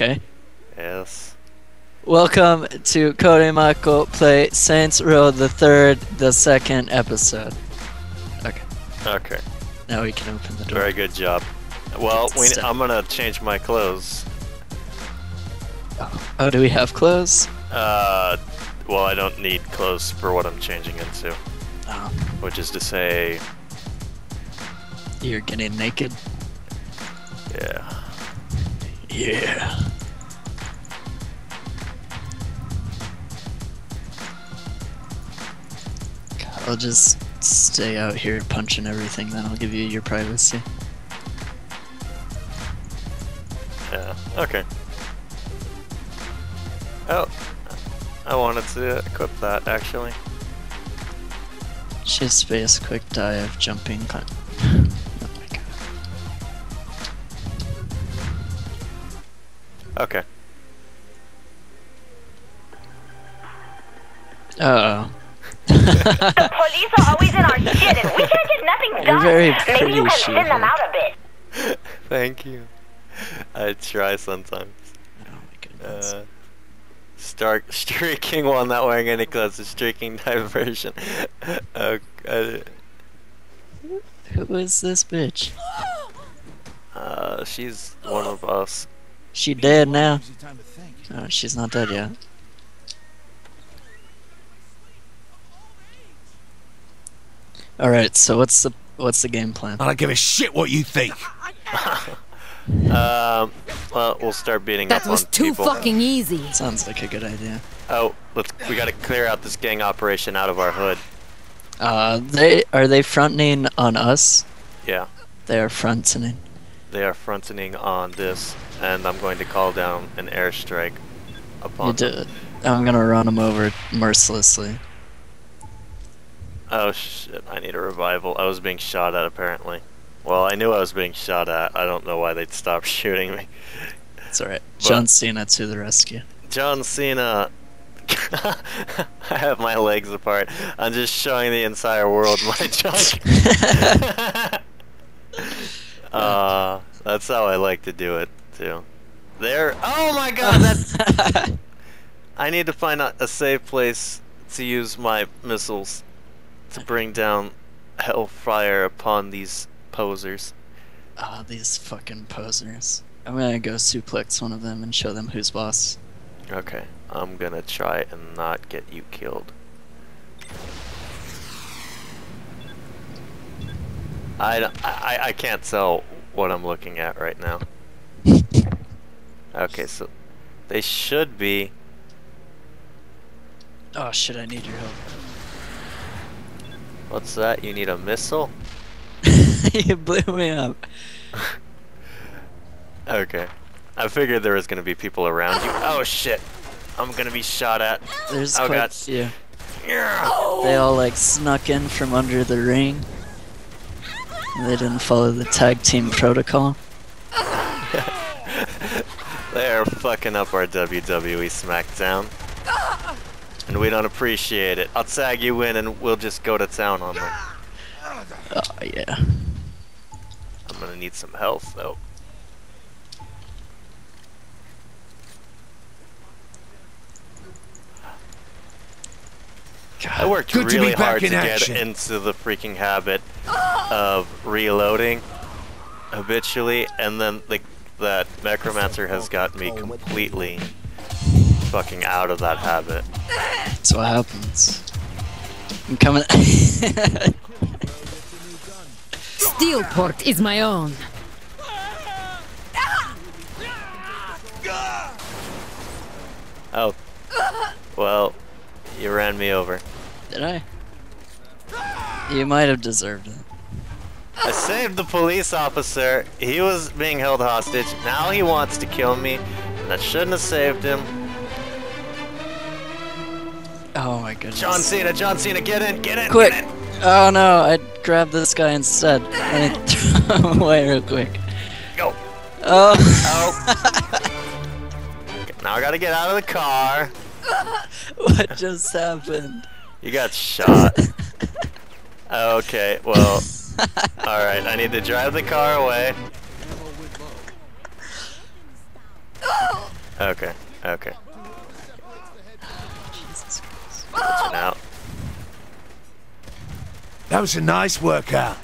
Okay. Yes. Welcome to Cody Mako play Saints Row the third, the second episode. Okay. Okay. Now we can open the door. Very good job. Well, we, I'm gonna change my clothes. Oh, do we have clothes? Uh, well, I don't need clothes for what I'm changing into, Oh, which is to say, you're getting naked. yeah. Yeah. I'll just stay out here punching everything, then I'll give you your privacy. Yeah. Okay. Oh, I wanted to equip that actually. Shift space, quick dive, jumping. Okay. Uh oh. The police are always in our shit and we can't get nothing You're done. very Maybe pretty, you can thin them out a bit. Thank you. I try sometimes. Oh my goodness. Uh, start streaking while not wearing any clothes. is streaking diversion. uh, uh, Who is this bitch? uh, she's one of us. She dead now? Oh, she's not dead yet. All right. So what's the what's the game plan? I don't give a shit what you think. Um, well, we'll start beating That up was on too people. fucking easy. Sounds like a good idea. Oh, let's. We gotta clear out this gang operation out of our hood. Uh, they are they fronting on us? Yeah, They are fronting. they are fronting on this, and I'm going to call down an airstrike upon. You do it. I'm gonna run them over mercilessly. Oh shit! I need a revival. I was being shot at apparently. Well, I knew I was being shot at. I don't know why they'd stop shooting me. It's alright. John Cena to the rescue. John Cena. I have my legs apart. I'm just showing the entire world my junk. uh, that's how I like to do it too. There. Oh my God! That's. I need to find a, a safe place to use my missiles to bring down hellfire upon these posers. Ah, these fucking posers. I'm gonna go suplex one of them and show them who's boss. Okay, I'm gonna try and not get you killed. I, don't- I, I can't tell what I'm looking at right now. Okay, so they should be. Oh shit! I need your help. What's that? You need a missile? you blew me up. Okay. I figured there was gonna be people around you. Oh shit! I'm gonna be shot at. There's Oh, quite God. a few. Yeah. They all like snuck in from under the ring. They didn't follow the tag team protocol. They're fucking up our WWE SmackDown. And we don't appreciate it. I'll tag you in and we'll just go to town on them. Oh yeah. I'm gonna need some health though. I worked to really back hard to in get action. into the freaking habit of reloading habitually, and then the, that Necromancer has got me completely fucking out of that habit. That's what happens. I'm coming. Steelport is my own. Oh. Well, you ran me over. Did I? You might have deserved it. I saved the police officer. He was being held hostage. Now he wants to kill me. And I shouldn't have saved him. Oh my goodness. John Cena, John Cena, get in, get in, Quick! get in. Oh no, I grabbed this guy instead. Let me throw him away real quick. Go. Oh. Oh. Okay, now I gotta get out of the car. what just happened? You got shot. okay, well, alright, I need to drive the car away. Okay, okay. Jesus Christ. Switching out. That was a nice workout.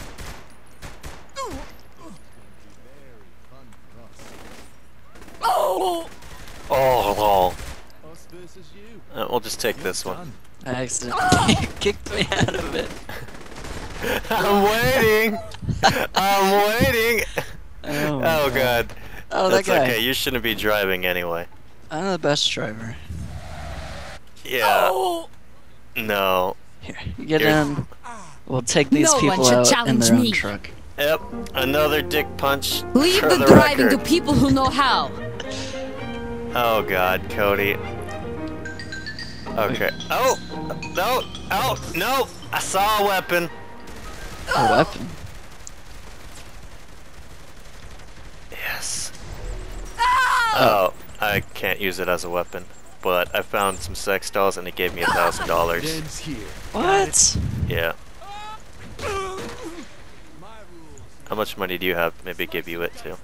Oh, uh, we'll just take this one. I accidentally kicked me out of it. I'm waiting. I'm waiting. Oh, Oh my god. Oh, that That's guy. okay. You shouldn't be driving anyway. I'm the best driver. Yeah. Oh. No. Here, get Here. in. We'll take these No people out in challenge their own truck. Yep. Another dick punch. Leave the, the driving record. to people who know how. Oh god, Cody. Okay. Oh! No! Oh! No! I saw a weapon! A weapon. Yes. Oh! oh, I can't use it as a weapon. But I found some sex dolls and it gave me a thousand dollars. What? Yeah. How much money do you have? Maybe give you it too.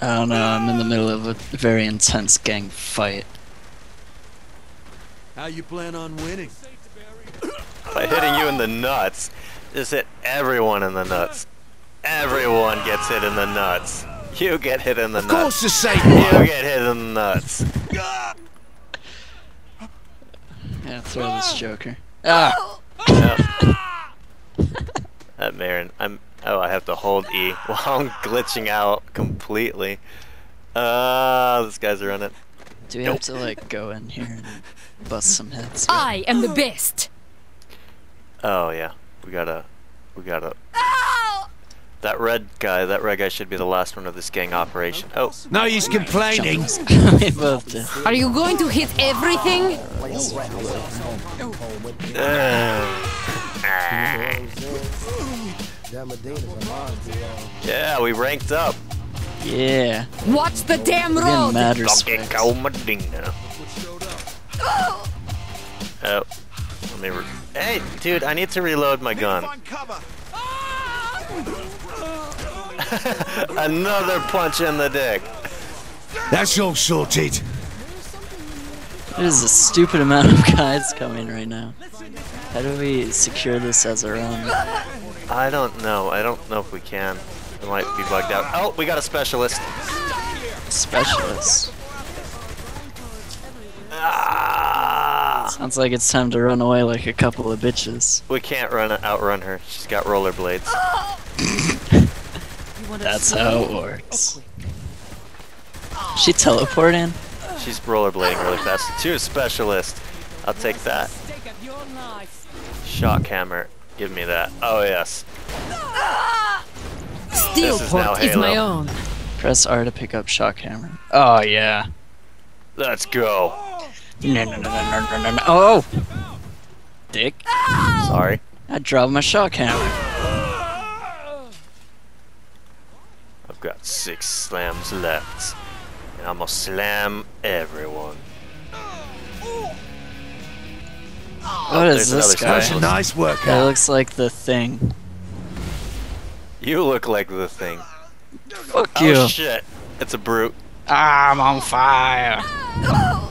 I don't know. I'm in the middle of a very intense gang fight. How you plan on winning? By hitting you in the nuts, just hit everyone in the nuts. Everyone gets hit in the nuts. You get hit in the nuts. Of course nuts. the same You one. get hit in the nuts. Yeah, throw this joker. Ah! That Marin, I'm. Oh, I have to hold E while I'm glitching out completely. Ah, this guy's running. Do we have to like go in here and bust some heads? I am the best. Oh yeah, we gotta, we gotta. That red guy, that red guy should be the last one of this gang operation. Oh, No use complaining. we both did. Are you going to hit everything? yeah, we ranked up. Yeah. Watch the damn We're road. mad Donkey respect. Kong Medina. Oh, let me. Re- hey, dude, I need to reload my gun. Another punch in the dick. That's all sorted. There's a stupid amount of guys coming right now. How do we secure this as our own? I don't know. I don't know if we can. It might be bugged out. Oh, we got a specialist. Specialists. Ah! Sounds like it's time to run away like a couple of bitches. We can't run outrun her. She's got rollerblades. That's how it works. She teleporting? She's rollerblading really fast. Two specialist. I'll take that. Shock hammer. Give me that. Oh yes. This is now is my Halo. own. Press R to pick up shock hammer. Oh yeah. Let's go. No no no no no no no. no. Oh! Dick. Sorry. I dropped my shock hammer. I've got six slams left. And I'm gonna slam everyone. What oh, is there's this guy? That's a nice That workout. looks like the thing. You look like the thing. Fuck Oh you. shit. It's a brute. I'm on fire.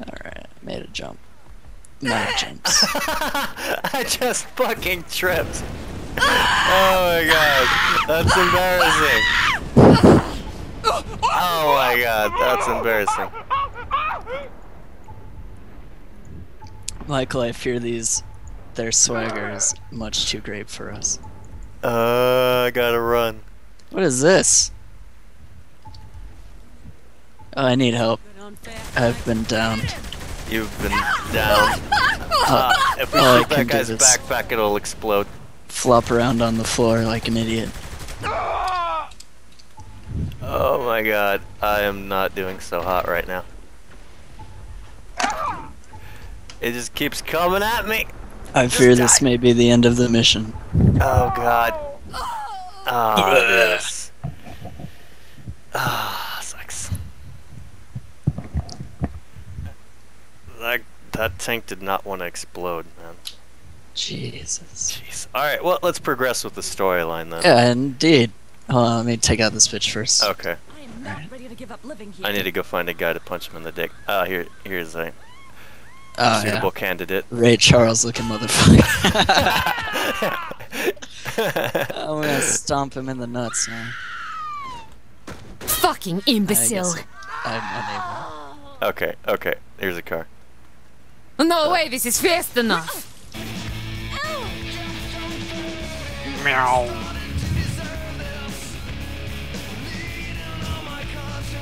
Alright, made a jump. Mad jumps. I just fucking tripped. Oh my god. That's embarrassing. Oh my god, that's embarrassing. Michael, I fear these. Their swagger is much too great for us. Uh, I gotta run. What is this? Oh, I need help. I've been downed. You've been down. Uh, if we oh, shoot that guy's backpack, it'll explode. Flop around on the floor like an idiot. Oh my god, I am not doing so hot right now. It just keeps coming at me. I fear this may be the end of the mission. Oh god. Ah, this. Ah, sucks. That that tank did not want to explode, man. Jesus. Jeez. All right, well, let's progress with the storyline then. Yeah, indeed. Hold on, let me take out this bitch first. Okay. Ready to give up living here. I need to go find a guy to punch him in the dick. Uh, here, here's a Oh, suitable yeah. candidate. Ray Charles looking motherfucker. I'm gonna stomp him in the nuts, man. Fucking imbecile. guess I'm unable. Okay, okay. Here's a car. No way, this is fast enough. Meow.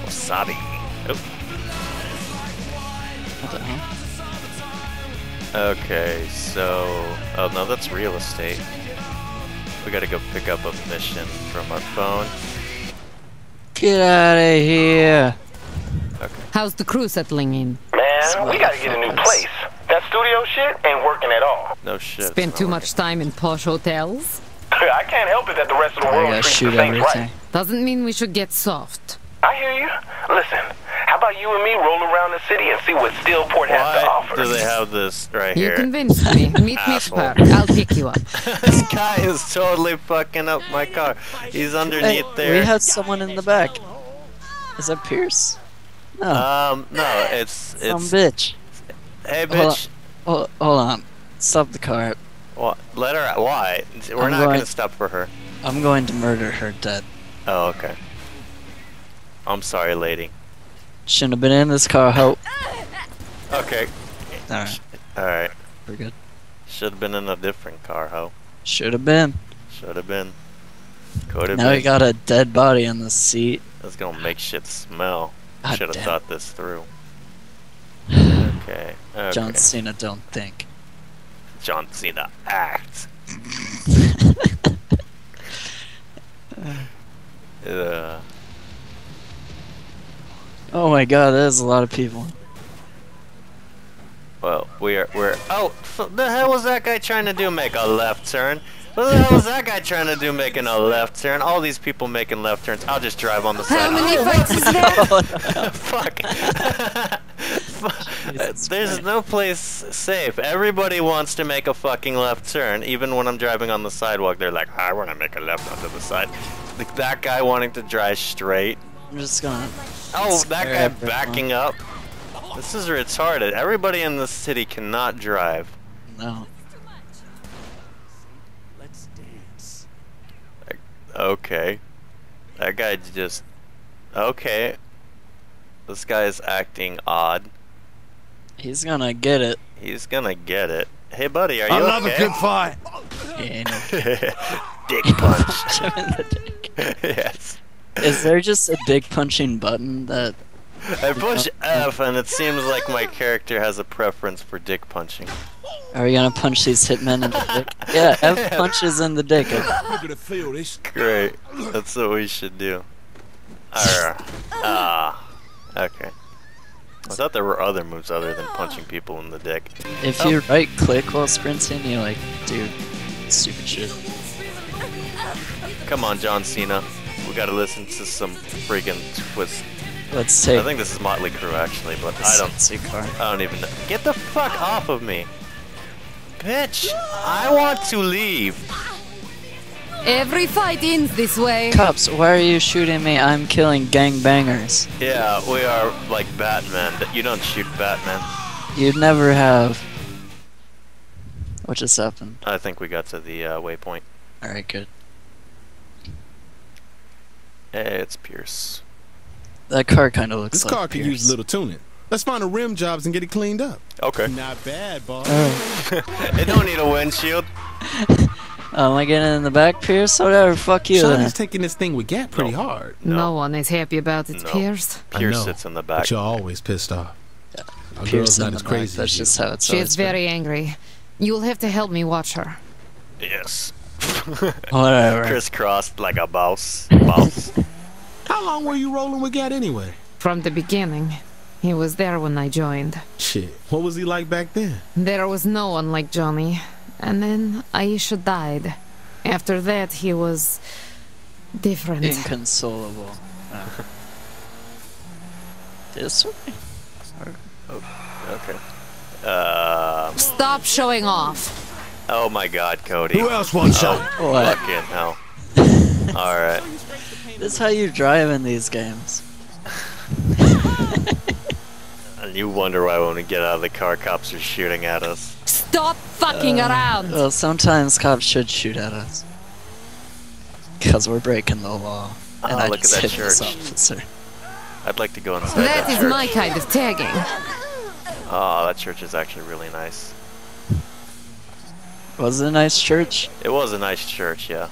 Wasabi. Oh, What the hell? okay, so oh no, that's real estate. We gotta go pick up a mission from our phone. Get out of here! Okay. How's the crew settling in? Man, we gotta get a new place. That studio shit ain't working at all. No shit. it's Spent not too working. much time in posh hotels? I can't help it that the rest of the I world gotta treats shoot the things everything. right. Doesn't mean we should get soft. I hear you. Listen, how about you and me roll around the city and see what Steelport has to Why offer? do they have this right You here? convinced me. Meet me at park. I'll pick you up. this guy is totally fucking up my car. He's Hey, underneath we there. have someone in the back. Is that Pierce? No, Um, no, it's some it's. bitch. Hey, Hold on. bitch. Hold, hold on. Stop the car. What? Let her out. Why? We're I'm not going- gonna stop for her. I'm going to murder her dead. Oh, okay. I'm sorry, lady. Shouldn't have been in this car, Hope. Okay. Alright, All right. we're good. Should have been in a different car, ho. Should have been. Should have been. Could have Now we been. got a dead body in the seat. That's gonna make shit smell. Should have thought this through. Okay. Okay. John Cena don't think. John Cena act. Uh, Oh my god, there's a lot of people. well, we are. We're. Oh, f- the hell was that guy trying to do? Make a left turn. What the hell was that guy trying to do? Making a left turn. All these people making left turns. I'll just drive on the side. How many fights is there? Fuck. There's Christ. no place safe. Everybody wants to make a fucking left turn. Even when I'm driving on the sidewalk, they're like, I want to make a left onto the side. Like that guy wanting to drive straight. I'm just gonna. Oh, that guy everyone. backing up. This is retarded. Everybody in this city cannot drive. No. Okay. That guy just. Okay. This guy is acting odd. He's gonna get it. He's gonna get it. Hey, buddy, are you I love okay? a good fight. He ain't no Dick punch. punch him in the dick. yes. Is there just a dick punching button that I push F, and it seems like my character has a preference for dick punching. are we gonna punch these hitmen in the dick? Yeah, F punches in the dick. We're gonna feel this. Great. That's what we should do. Arr. Ah. Okay. I thought there were other moves other than punching people in the dick. If Oh. you right click while sprinting, you like, dude, stupid shit. Come on, John Cena. We gotta listen to some freaking twist. Let's take I think this is Motley Crue actually, but the I don't. see car. I don't even know. Get the fuck off of me, bitch! I want to leave. Every fight ends this way. Cops, why are you shooting me? I'm killing gangbangers. Yeah, we are like Batman. You don't shoot Batman. You'd never have. What just happened? I think we got to the uh, waypoint. Alright, good. Hey, it's Pierce. That car kind of looks This like car could Pierce. use a little tuning. Let's find the rim jobs and get it cleaned up. Okay. Not bad, boss. Oh. it don't need a windshield. Am I getting in the back, Pierce? Whatever, fuck you then. Shawty's taking this thing with Gat pretty No. hard. No. No. one is happy about it, No. Pierce. Pierce know, sits in the back. But you're always pissed off. Our Pierce girl's not the as back, crazy That's as you. just how it's She always is been. very angry. You'll have to help me watch her. Yes. Whatever. Crisscrossed like a boss. Boss. How long were you rolling with Gat anyway? From the beginning. He was there when I joined. Shit, what was he like back then? There was no one like Johnny. And then Aisha died. After that, he was different. Inconsolable. Oh. this way? Okay. Um. Stop showing off. Oh my God, Cody. Who else wants oh, some? What? Fucking hell. All right. This is how you drive in these games. And you wonder why when we get out of the car, cops are shooting at us. Stop fucking uh, around! Well, sometimes cops should shoot at us. Because we're breaking the law. Oh, and Oh, I look at that hit this church. officer. I'd like to go inside that that is church. my kind of tagging. Oh, that church is actually really nice. Was it a nice church? It was a nice church, yeah.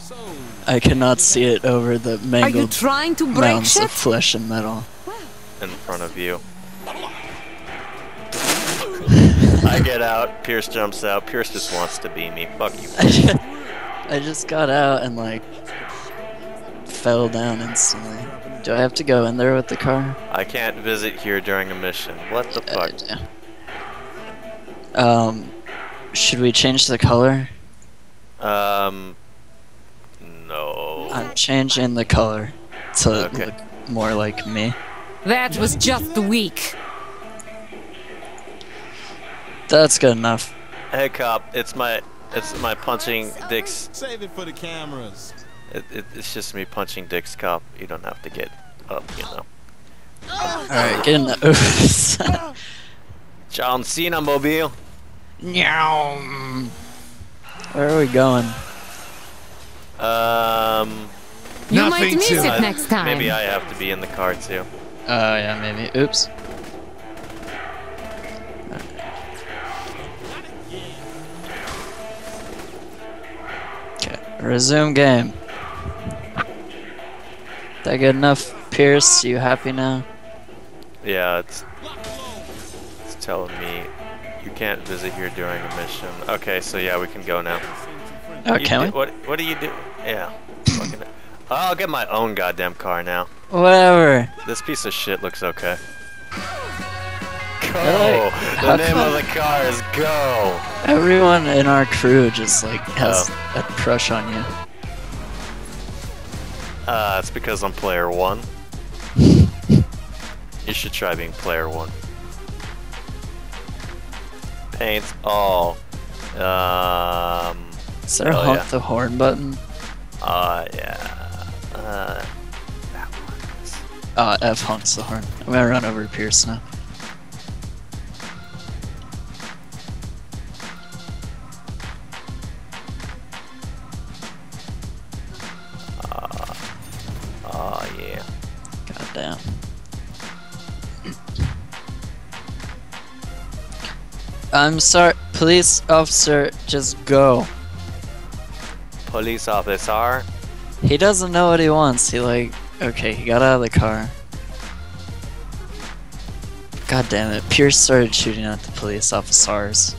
I cannot see it over the Are you mangled trying to break mounds shit? of flesh and metal. In front of you. I get out, Pierce jumps out, Pierce just wants to be me. Fuck you. I just got out and like fell down instantly. Do I have to go in there with the car? I can't visit here during a mission. What the Uh, fuck? yeah. Um, should we change the color? Um. No. I'm changing the color to Okay. look more like me. That was just the weak. That's good enough. Hey cop, it's my it's my punching dicks. Save it for the cameras. It, it, it's just me punching dicks, cop. You don't have to get up, you know. Alright, get in the oops. John Cena mobile. Nyam. Where are we going? Um. You might miss to it I- next time. Maybe I have to be in the car too. Oh yeah, maybe. Oops. Okay, resume game. That good enough, Pierce? You happy now? Yeah, it's it's telling me you can't visit here during a mission. Okay, so yeah, we can go now. Oh, You can do- we? What What do you do? Yeah. I'll get my own goddamn car now. Whatever. This piece of shit looks okay. Go. Really? The name of the car is Go. Everyone in our crew just like has Oh. a crush on you. Uh, it's because I'm player one. you should try being player one. Paint all. Um. Is there a Oh, honk yeah. the horn button? Uh, yeah. Uh, that one. Uh, F honks the horn. I'm gonna run over to Pierce now. Oh yeah. God I'm sorry, police officer, just go. Police officer. He doesn't know what he wants. He like, okay, he got out of the car. God damn it, Pierce started shooting at the police officers.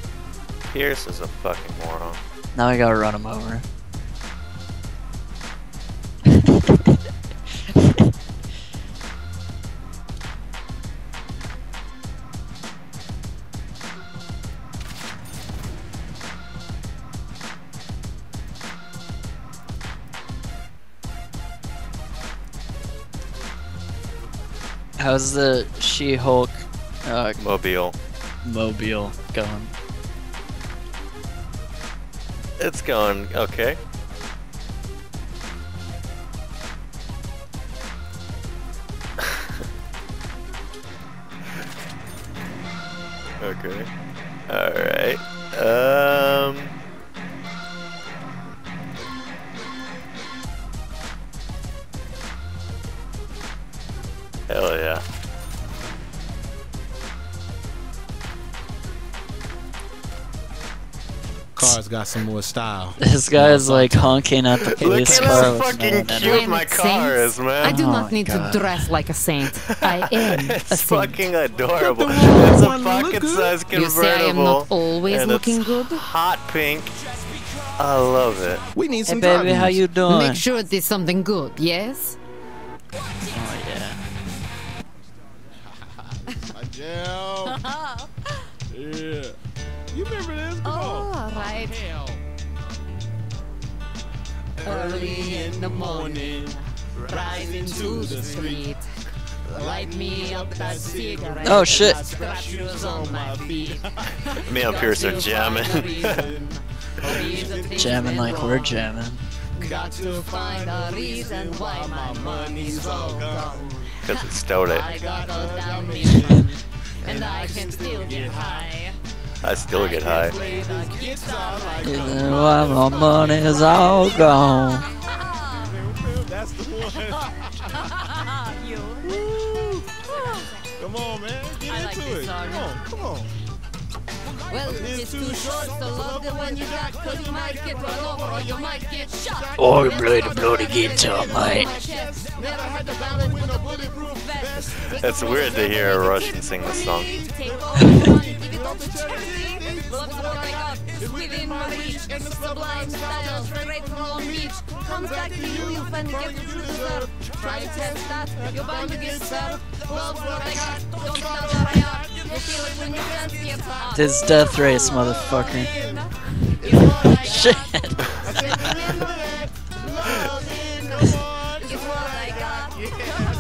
Pierce is a fucking moron. Now I gotta run him over. How's the She-Hulk uh, Mobile. mobile going? It's going okay. okay. Alright. Um. Hell yeah. Car's got some more style. This guy's like honking at the Look police at car. how with fucking cute my car is, man. I do Oh not need God. to dress like a saint. I am a It's saint. fucking adorable. It's a pocket good? size convertible. You say I am not always looking good? Hot pink. I love it. We need Hey some baby, how you doing? Make sure it is something good, yes? Yeah. Yeah. You remember this? Come on. alright. Hell. Early in the morning, rising to the street. Light me up that cigarette. Oh, shit. got Scratches on my feet. Me and Pierce are jamming. Jamming like we're jamming. Got to find a reason why my money's all gone. because it stowed it. And I can still get high. I still get high. Even while my money's all gone. That's the one. Come on, man. Get I like into it. Come on, come on. Well, it's too short, so love the one you got, cause you might get run over or you might get shot. Oh, you play the bloody guitar, mate. Never heard the ballad with a bulletproof vest. It's weird to hear a Russian sing this song. Take all you want, give it all to charity. Love's what I got, is within my reach. and Sublime style, straight from Long Beach. Comes back to you, you finally get what you deserve. Try to test that, you're bound to get served. Love's what I got, don't tell what I got. You feel it when your friends get hot. This death race, motherfucker. Shit. It's what I got.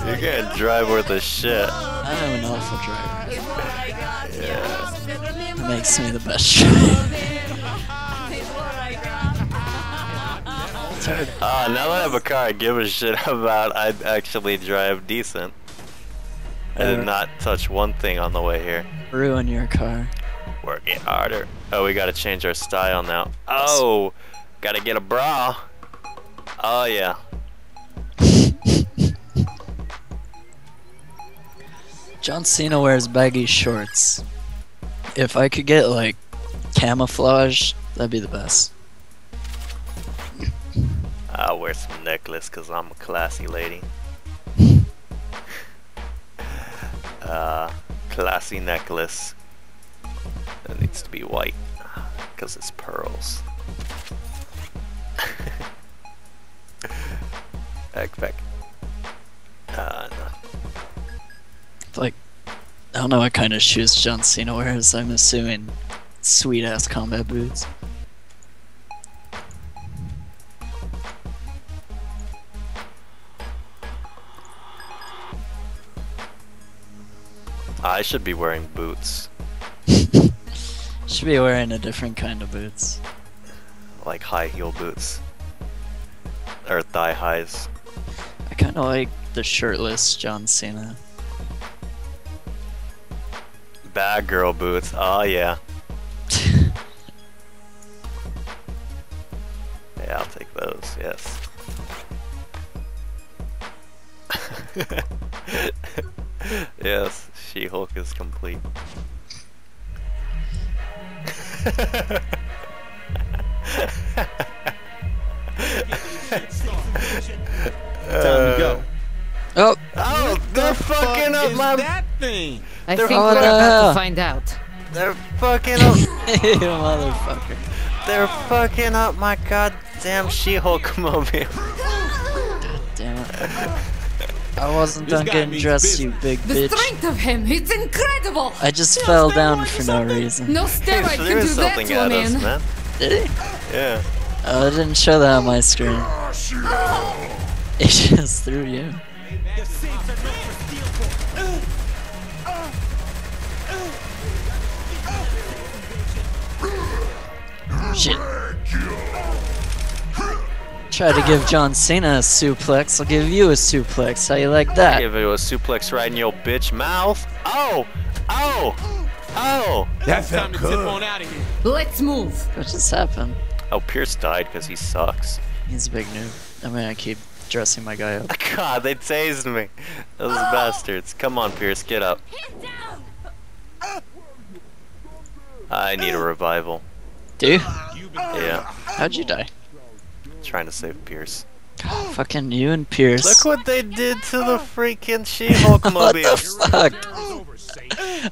You're gonna drive worth a shit. I'm an awful driver. It's what I got. Yeah. It makes me the best driver. It's what I got. Ah, now that I have a car I give a shit about, I actually drive decent. I did not touch one thing on the way here. Ruin your car. Working harder. Oh, we gotta change our style now. Oh, gotta get a bra. Oh, yeah. John Cena wears baggy shorts. If I could get like camouflage, that'd be the best. I'll wear some necklace because I'm a classy lady. Uh, classy necklace. It needs to be white because it's pearls. Backpack. Uh, no. Like, I don't know what kind of shoes John Cena wears. I'm assuming sweet ass combat boots. I should be wearing boots, Should be wearing a different kind of boots. like high heel boots. Or thigh highs. I kind of like the shirtless John Cena. Bad girl boots. Oh, yeah. Yeah, I'll take those, yes. yes, She Hulk is complete. Time to go. Uh, oh, Oh, they're fucking up is my. that thing? I They're- think we're the about hell? to find out. They're fucking up. you motherfucker. They're fucking up my goddamn She-Hulk mobile. Damn it. I wasn't This done guy getting dressed, you business. big The bitch. strength of him, it's incredible! I just fell down for no reason. No steroid Threw can do that something to at a us, man. man. Did he? Yeah. Oh, it didn't show that on my screen. Ah! It just threw you. Shit. Try to give John Cena a suplex, I'll give you a suplex. How you like that? I'll Give you a suplex right in your bitch mouth. Oh! Oh! Oh! That Time felt to tip good. on out of here. Let's move. What just happened? Oh, Pierce died because he sucks. He's a big noob. I mean, I keep dressing my guy up. God, they tased me. Those oh. bastards. Come on, Pierce, get up. I need a revival. Do you? Yeah, How'd you die? Trying to save Pierce. Fucking you and Pierce. Look what they did to the freaking She-Hulk what mobile. the fuck?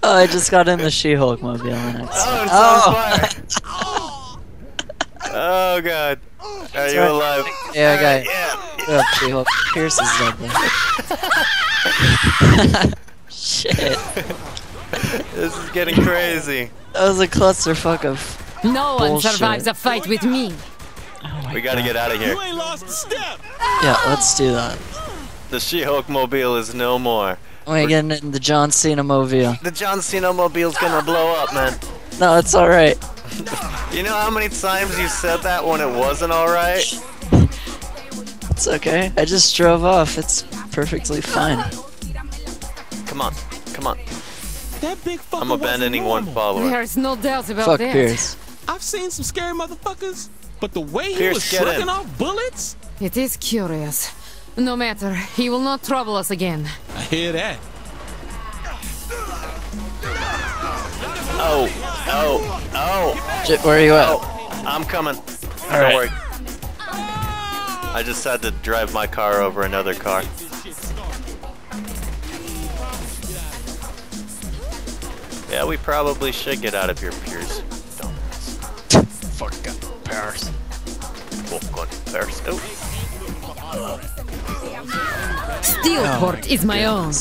Oh, I just got in the She-Hulk mobile and oh, it's. Oh, it's on fire. Oh god. Are you right. alive? Yeah, I got uh, it. Yeah. Oh, She-Hulk. Pierce is dead then. Shit. This is getting crazy. That was a clusterfuck of. No one survives a fight with me. Oh We gotta God. get out of here. You ain't lost a step. Yeah, let's do that. The She-Hulk mobile is no more. We're getting in the John Cena mobile. The John Cena mobile's gonna blow up, man. No, it's alright. You know how many times you said that when it wasn't alright? It's okay. I just drove off. It's perfectly fine. come on, come on. That big I'm abandoning one follower. There's no doubt about Fuck that. Pierce. I've seen some scary motherfuckers, but the way he Pierce, was get in. shrugging off bullets, It is curious. No matter, he will not trouble us again. I hear that. Oh, oh, oh, Shit, where are you at? Oh, I'm coming. Don't right. worry. I just had to drive my car over another car. Yeah, we probably should get out of here, Pierce. Don't. Fuck Paris. Fuck on Pierce. Oh, Steelport oh is my own.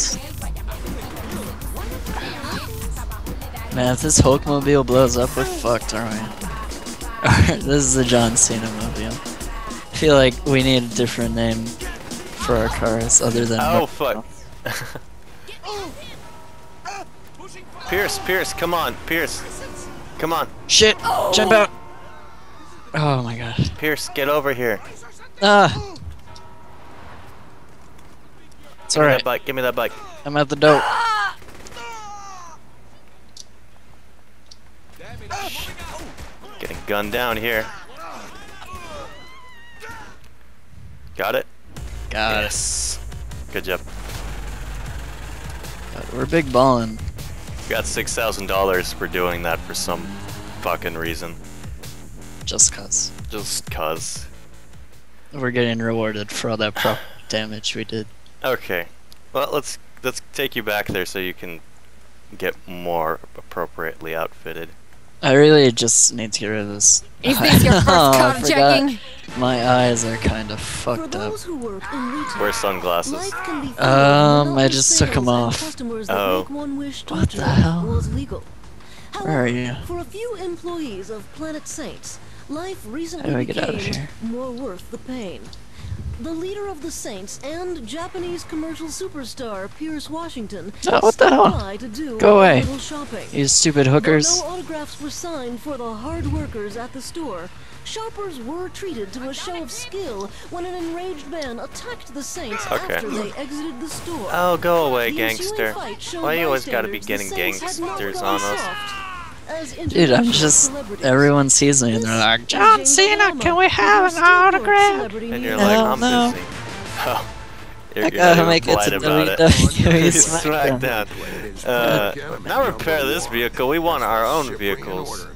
Man, if this Hulkmobile blows up, we're fucked, aren't we? Alright, this is the John Cena mobile. I feel like we need a different name for our cars other than. oh fuck. Pierce, Pierce, come on, Pierce. Come on, Shit! Jump oh. out! Oh my god. Pierce, get over here. Ah! It's alright. bike, give me that bike. I'm at the dope. Getting gunned down here. Got it? Got Yes. Good job. it. We're big ballin'. Got $6,000 for doing that for some fucking reason. Just cause. Just cuz. We're getting rewarded for all that prop damage we did. Okay. Well, let's let's take you back there so you can get more appropriately outfitted. I really just need to get rid of this. Is this your first Oh, I checking? My eyes are kind of fucked up. those who work in retail, Wear sunglasses. life can be filled with Um, I just took them off. Oh. make one wish What the hell? Where are you? For a few employees of Planet Saints, life recently do I get out of became here? more worth the pain. The leader of the Saints and Japanese commercial superstar Pierce Washington Oh, what the hell? to do Go a away. little shopping. You stupid Though hookers. no autographs were signed for the hard workers at the store, shoppers were treated to a show of skill when an enraged man attacked the Saints Okay. after they exited the store. Oh, go away, gangster. fight showed Why you always gotta be getting Saints had not gangsters on us? Dude, I'm just. Everyone sees me and they're like, John Cena, can we have an autograph? And you're like, I'm no. busy. Oh. You're I gotta make it to WWE it. SmackDown. SmackDown. Uh, now repair this vehicle. We want our own vehicles.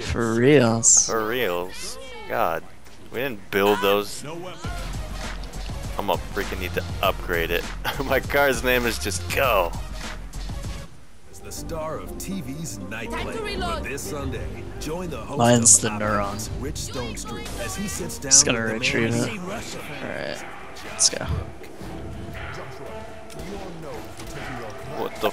For reals. For reals. God. We didn't build those. I'm gonna freaking need to upgrade it. My car's name is just Go. As the star of TV's Night Play reload. this Sunday. Join the host Mine's of the Outlaws, neuron. Rich Stone Street, as he sits down Just gonna with the retrieve man it. Alright. Let's go. What the?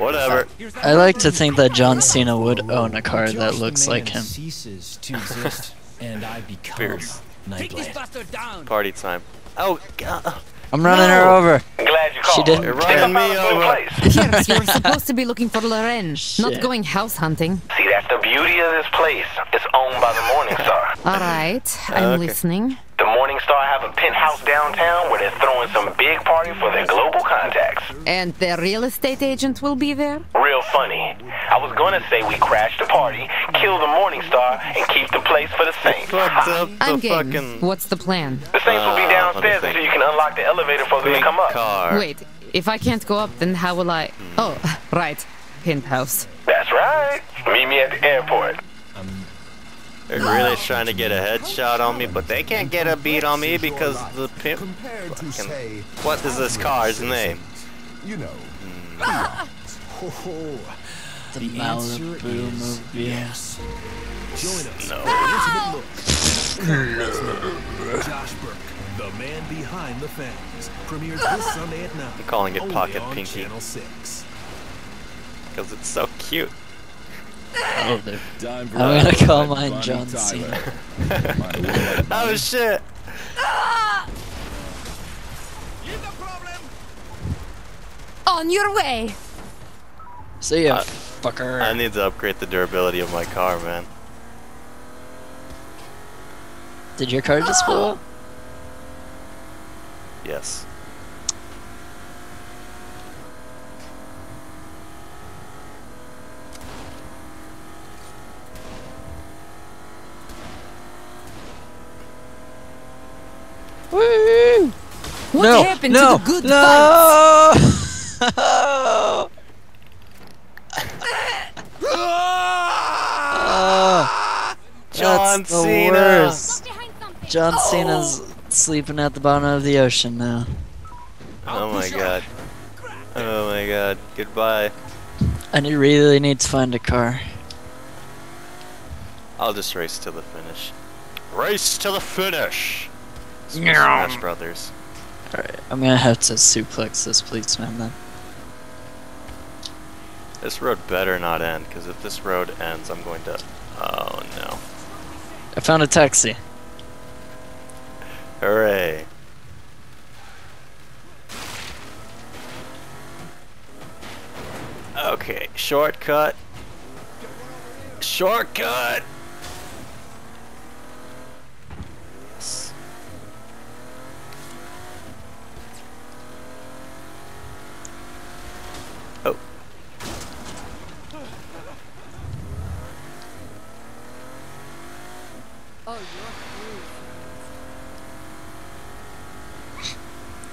Whatever. I like to think that John Cena would own a car that looks like him. ceases and I become Nightblade. Party time. Oh, God. I'm running her over. I'm Glad you She called. didn't. You're Think running I me found a new over. place. Pierce, you're supposed to be looking for Loren, not going house hunting. See, that's the beauty of this place. It's owned by the Morning Star. All right, I'm okay. listening. The Morning Star have a penthouse downtown where they're throwing some big party for their global contacts. And the real estate agent will be there? Real funny. I was gonna say we crash the party, kill the Morning Star, and keep the place for the Saints. Fucked up I'm the game. fucking What's the plan? The Saints will be Uh, let me downstairs think. until you can unlock the elevator for them to come up. car. Wait, if I can't go up, then how will I? Oh, right, penthouse. That's right. Meet me at the airport. They're really trying to get a headshot on me, but they can't get a beat on me because the pimp. Fucking- say, What is this car's name? you know. Hmm. Ah! The Malibu yes. Join us No. for an intimate look. Josh Birk, the man behind the fangs, premieres this Sunday at 9. I'm calling it Pocket Pinky. Channel 6. Because it's so cute. Oh, they're Time I'm gonna call mine John Tyler. Cena. Oh shit! On your way! See ya, Uh, fucker. I need to upgrade the durability of my car, man. Did your car just blow up? Yes. Woo! What no, happened no, to the good no! Oh, John that's the Cena. worst. John Cena's sleeping at the bottom of the ocean now. Oh my god. Oh my god. Goodbye. And you really need to find a car. I'll just race to the finish. Race to the finish! Smash Brothers. Alright, I'm gonna have to suplex this policeman then. This road better not end, because if this road ends, I'm going to. Oh no. I found a taxi. Hooray. Okay, shortcut. Shortcut! S- Oh.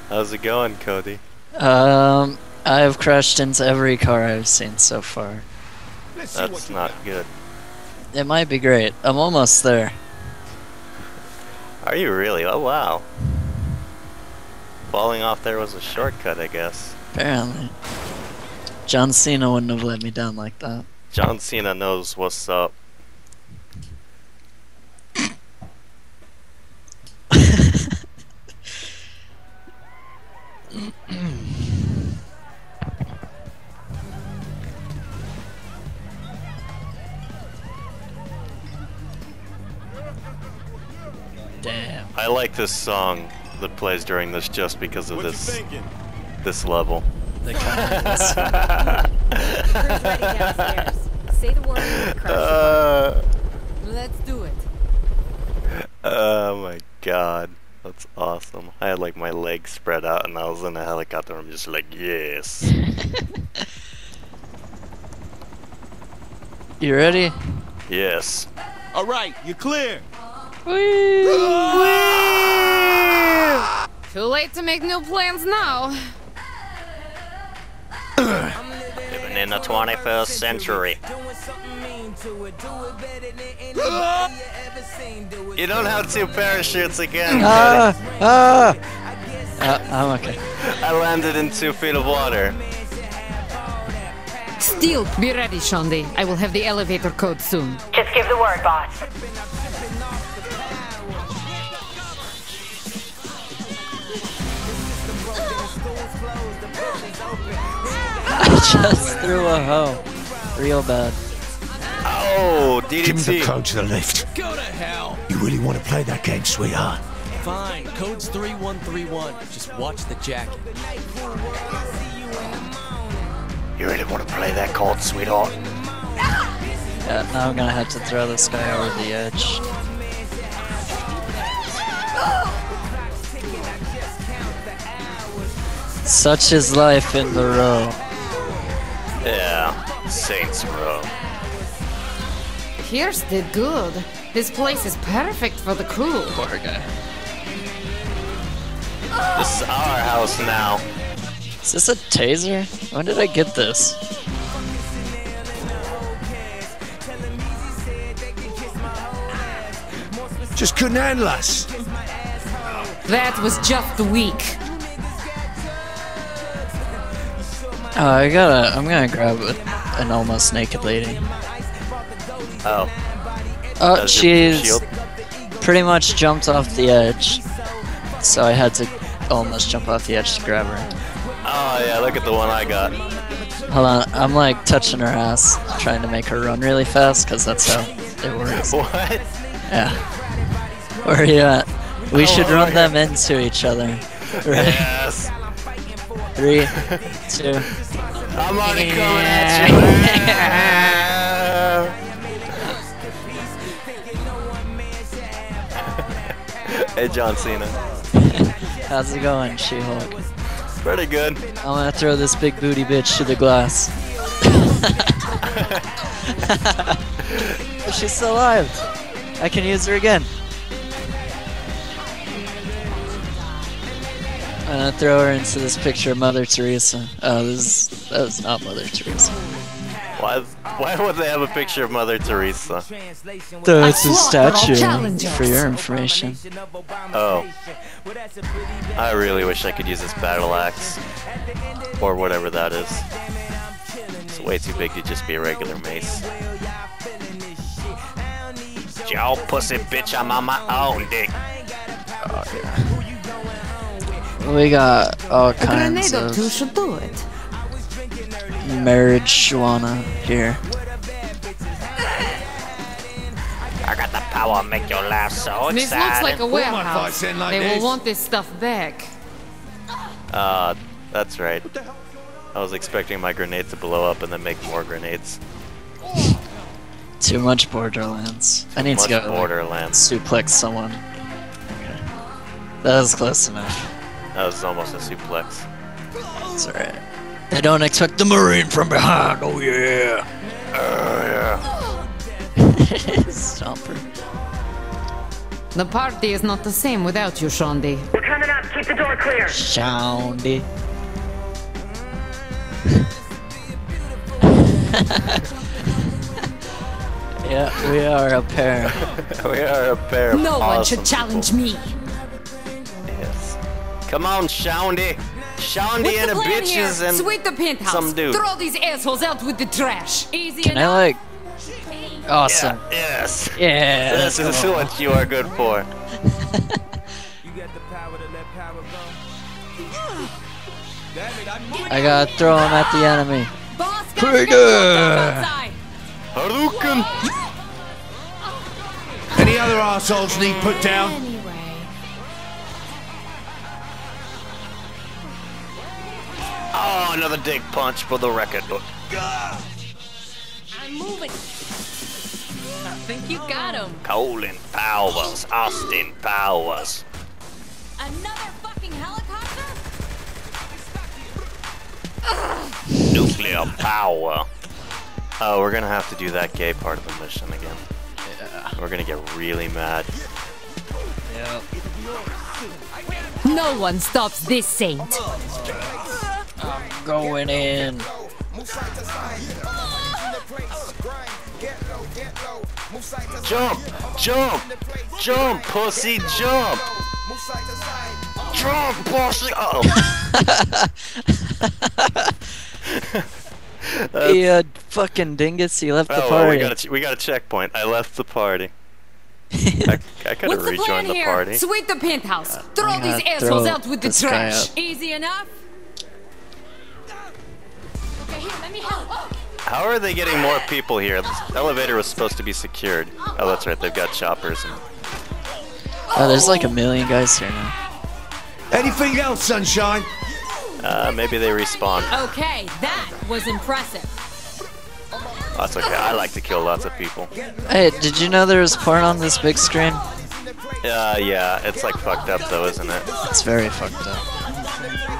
How's it going, Cody? Um, I've crashed into every car I've seen so far. Let's see what That's not got. good. It might be great. I'm almost there. Are you really? Oh wow. Falling off there was a shortcut, I guess. Apparently. John Cena wouldn't have let me down like that. John Cena knows what's up. Damn. I like this song that plays during this just because of What this this level. The comments. Crew's. Say the word and the car Uh, Let's do it. oh my god. That's awesome. I had like my legs spread out and I was in a helicopter. I'm just like, yes. you ready? yes. All right, you're clear. Too late to make new plans now. Living in the 21st century. You don't have two parachutes again. Ah! Ah! Uh, I'm okay. I landed in two feet of water. Still, be ready, Shaundi. I will have the elevator code soon. Just give the word, boss. Just threw a hoe. Real bad. Oh, DDT. Give me the code to the lift. Go to hell. You really want to play that game, sweetheart? Fine. Code's 3131. Just watch the jacket. You really want to play that card, sweetheart? Yeah, now I'm gonna have to throw this guy over the edge. Such is life in the row. Yeah, Saints Row. Pierce did good. This place is perfect for the cool. Poor guy. This is our house now. Is this a taser? When did I get this? Just couldn't handle us. That was just weak. Oh, I gotta. I'm gonna grab a, an almost naked lady. Oh, Oh, As she's pretty much jumped off the edge, so I had to almost jump off the edge to grab her. oh yeah, look at the one I got. Hold on, I'm like touching her ass, trying to make her run really fast, cause that's how it works. What? Yeah. Where are you at? We Oh, should run them into each other. Right. Yes. Three, two. I'm already coming at you. hey, John Cena. How's it going, She-Hulk? Pretty good. I'm gonna throw this big booty bitch to the glass. She's still alive. I can use her again. I'm gonna throw her into this picture of Mother Teresa. Oh, this is, that was not Mother Teresa. Why, why would they have a picture of Mother Teresa? That's a statue, for your information. Oh. I really wish I could use this battle axe. Or whatever that is. It's way too big to just be a regular mace. Yo, pussy bitch, I'm on my own dick. Oh, We got all kinds Grenade or two of should do it. marijuana here. I got the power to make you laugh so This looks like a warehouse. fights like they this? will want this stuff back. Uh, that's right. I was expecting my grenade to blow up and then make more grenades. Too much Borderlands. I need Much to go like, Borderlands. suplex someone. Okay. That was close enough. That was almost a suplex. It's alright. They don't expect the Marine from behind. Oh yeah. Oh Stomper. The party is not the same without you, Shaundi. We're coming up. Keep the door clear. Shaundi. yeah, we are a pair. we are a pair of No one should challenge people. me. Yes. Come on, Shaundi. Shaundi and the the plan here? bitches and Sweep the penthouse. some dude. Throw these assholes out with the trash. Easy Can I enough. like? Awesome. Yes. Yeah. This is go. what you are good for. I gotta throw him at the ah! enemy. Boss, guys, Pretty get the fuck good. outside. Hadouken! Any other assholes need put down? Oh, another dig punch for the record book. I'm moving. I think you got him. Colin Powers, Austin Powers. Another fucking helicopter? Nuclear power. Oh, we're gonna have to do that gay part of the mission again. Yeah. We're gonna get really mad. Yep. No one stops this saint. Oh, I'm going in. Jump! Jump! Jump, pussy, jump! Jump, pussy! Oh. Yeah, fucking dingus, he left the Oh, well, we party. got a we got a checkpoint. I left the party. I, I could have What's the plan rejoined the here? party. Sweep the penthouse. Uh, throw I'm these assholes throw out with the trash. Easy enough? How are they getting more people here? The elevator was supposed to be secured. Oh, that's right. They've got choppers and Oh, there's like a million guys here now. Anything else, sunshine? uh, maybe they respawn. Okay, that was impressive. That's okay. I like to kill lots of people. Hey, did you know there was porn on this big screen? Uh, yeah, it's like fucked up though, isn't it? It's very fucked up.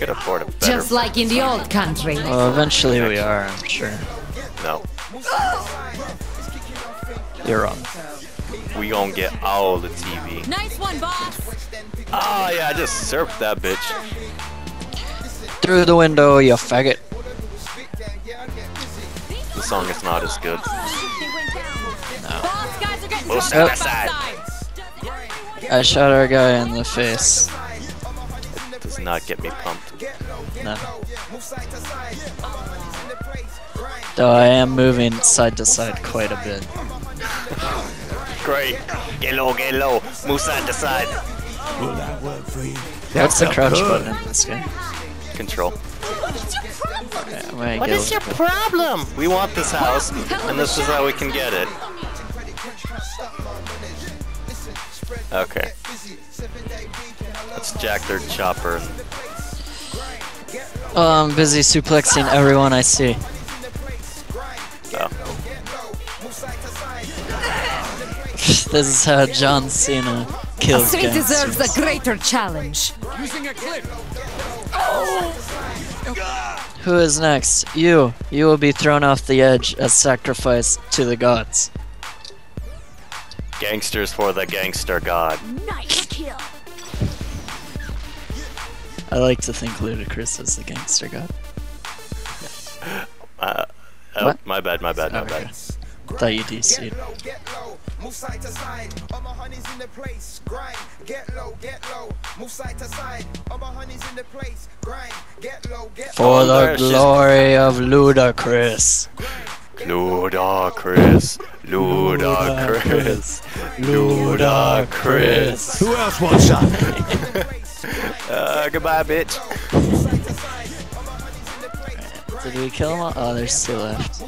You could afford a better. Just like in the old country. Well, eventually we are, I'm sure. No, You're wrong. we gonna get all the TV. Nice one, boss. Oh yeah, I just surfed that bitch. Through the window, you faggot. The song is not as good. Boss, guys are getting We'll drunk step on aside. outside. I shot our guy in the face. Does not get me pumped. No. Though I am moving side to side quite a bit. Great. Get low, get low. Move side to side. Will that work for you? What's the crouch good. button in this game? Control. Yeah, I'm gonna What get is a your problem? We want this house, and this is how we can get it. Okay. Let's jack their chopper. Oh, I'm busy suplexing everyone I see. Oh. this is how John Cena kills Sweet deserves a greater challenge. Oh. Who is next? You. You will be thrown off the edge as sacrifice to the gods. Gangsters for the gangster god. Nice kill. I like to think Ludacris is the gangster god. Uh, oh, What? my bad, my bad, my Okay. bad. Thought you DC'd. Move side to side, all my honeys in the place. Grind, get low, get low. Move side to side, all my honeys in the place. Grind, get low, get For Oh, the glory of Ludacris. Ludacris, Ludacris, Ludacris. Who else wants some? Uh, goodbye, bitch. Did we kill them all? Oh, there's two left.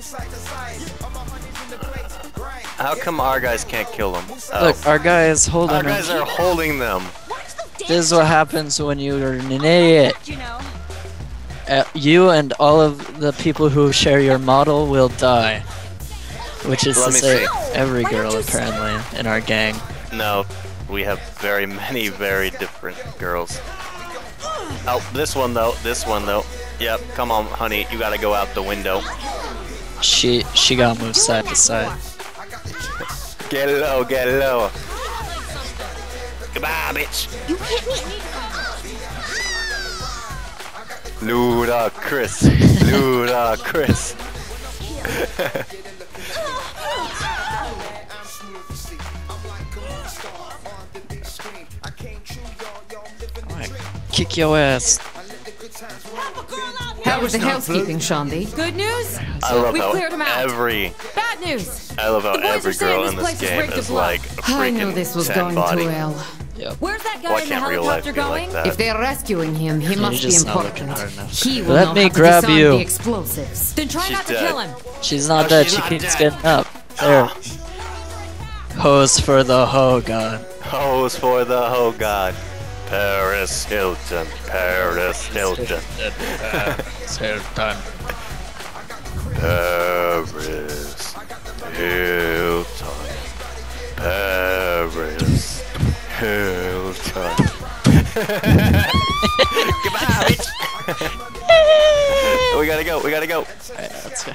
How come our guys can't kill them? Oh, Look, our guy is holding our them. guys are holding them. This is what happens when you're an idiot. You. Uh, you and all of the people who share your model will die. Which is Let to say, see. every girl apparently in our gang. No, we have very many, very different girls. Oh, this one though, this one though. Yep, come on, honey, you gotta go out the window. She she got moved side to side. Get low, get low. Goodbye, bitch. Luda Chris. Luda Chris. Kick your ass. How was the housekeeping, Shaundi? Good news? I love We how cleared 'em out. every Bad news. I love how every girl in this place is game rigged to is blow. like a I knew this was going body. too well. Yep. Where's that guy Why in the can't real life helicopter be like going? If they're rescuing him, he must be just not looking important. He will Let know me how to grab you. the explosives. Then try She's not to dead. kill him. She's not No, dead, she's she not keeps dead. getting up. There. Hose for the hoe god. Hose for the hoe god. Paris Hilton. Paris Hilton. Paris Hilton. Paris Hilton. Paris Hilton. Goodbye, bitch. we gotta go. We gotta go. Alright, let's go.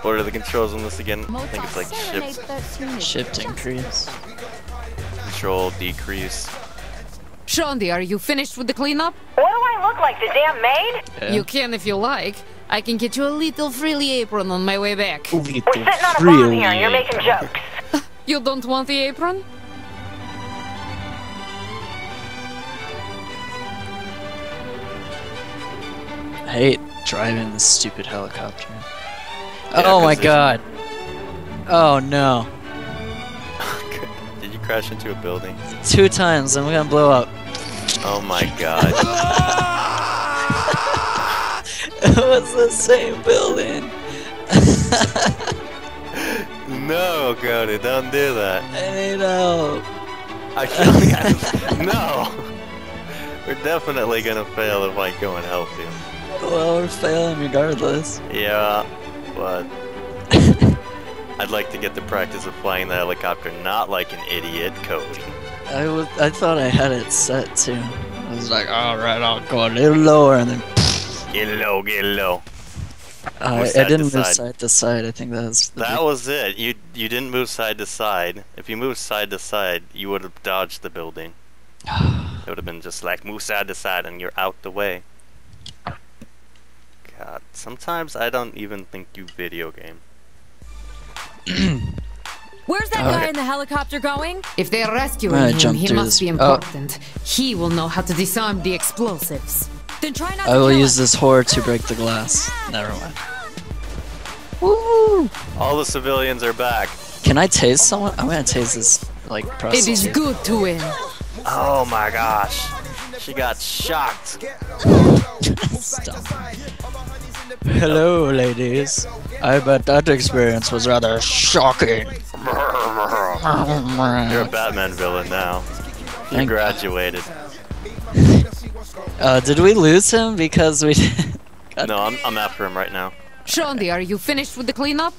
What are the controls on this again? I think it's like shift, Shift increase. control, decrease. Shaundi, are you finished with the cleanup? What do I look like, the damn maid? Yeah. You can if you like. I can get you a little frilly apron on my way back. We're sitting on a bomb here and you're making jokes. You don't want the apron? I hate driving this stupid helicopter. Yeah, oh my god. Oh no. Did you crash into a building? Two times and we're gonna blow up. Oh my god. it was the same building. no, Cody, don't do that. I need help. I can't. no. We're definitely gonna fail if I go and help you. Well, we're failing regardless. Yeah, but I'd like to get the practice of flying the helicopter not like an idiot, Cody. I was, I thought I had it set too. I was like, alright, I'll go a little lower and then Get low, get low. uh, I didn't move side. side to side. I think that was That big- was it. You you didn't move side to side. If you moved side to side, you would have dodged the building. it would have been just like move side to side and you're out the way. God, sometimes I don't even think you video game. Where's that Okay. guy in the helicopter going? If they're rescuing I'm him, he must this- be oh. important. He will know how to disarm the explosives. Then try not I to will use him. this whore to break the glass. Never mind. Woo! All the civilians are back. Can I tase someone? I'm gonna tase this like It is good to win. Oh my gosh. She got shocked. Stop. Hello, ladies. I bet that experience was rather shocking. You're a Batman villain now. You Thank- graduated. Uh, did we lose him because we? No, I'm, I'm after him right now. Shaundi, are you finished with the cleanup?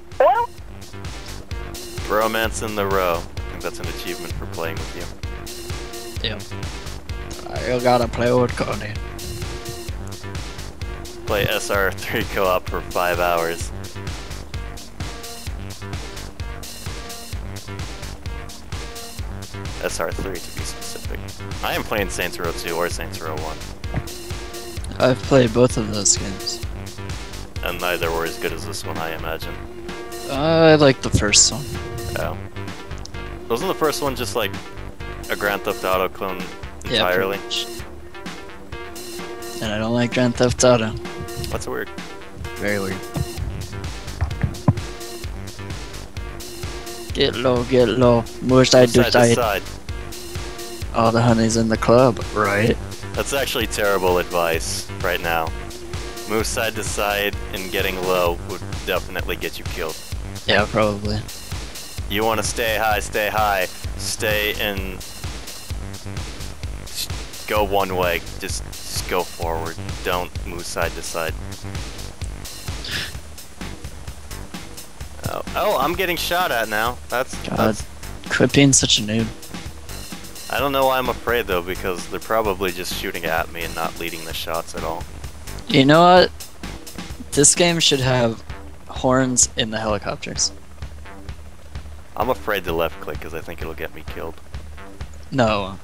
Romance in the row. I think that's an achievement for playing with you. yeah. You gotta play with Cody. Play SR3 co-op for five hours. SR3 to be specific. I am playing Saints Row 2 or Saints Row 1, I've played both of those games. and neither were as good as this one, I imagine. I like the first one. Oh. Wasn't the first one just like a Grand Theft Auto clone entirely? much. And I don't like Grand Theft Auto. That's weird. Very weird. Get low, get low. Move side to Side to side. side. All the honey's in the club, right? That's actually terrible advice right now. Move side to side and getting low would definitely get you killed. Yeah, probably. You want to stay high, stay high, stay in. just Go one way, just, just go forward. Don't move side to side. Oh, oh, I'm getting shot at now. That's, God, that's. quit being such a noob. I don't know why I'm afraid though, because they're probably just shooting at me and not leading the shots at all. You know what? This game should have horns in the helicopters. I'm afraid to left click because I think it'll get me killed. No.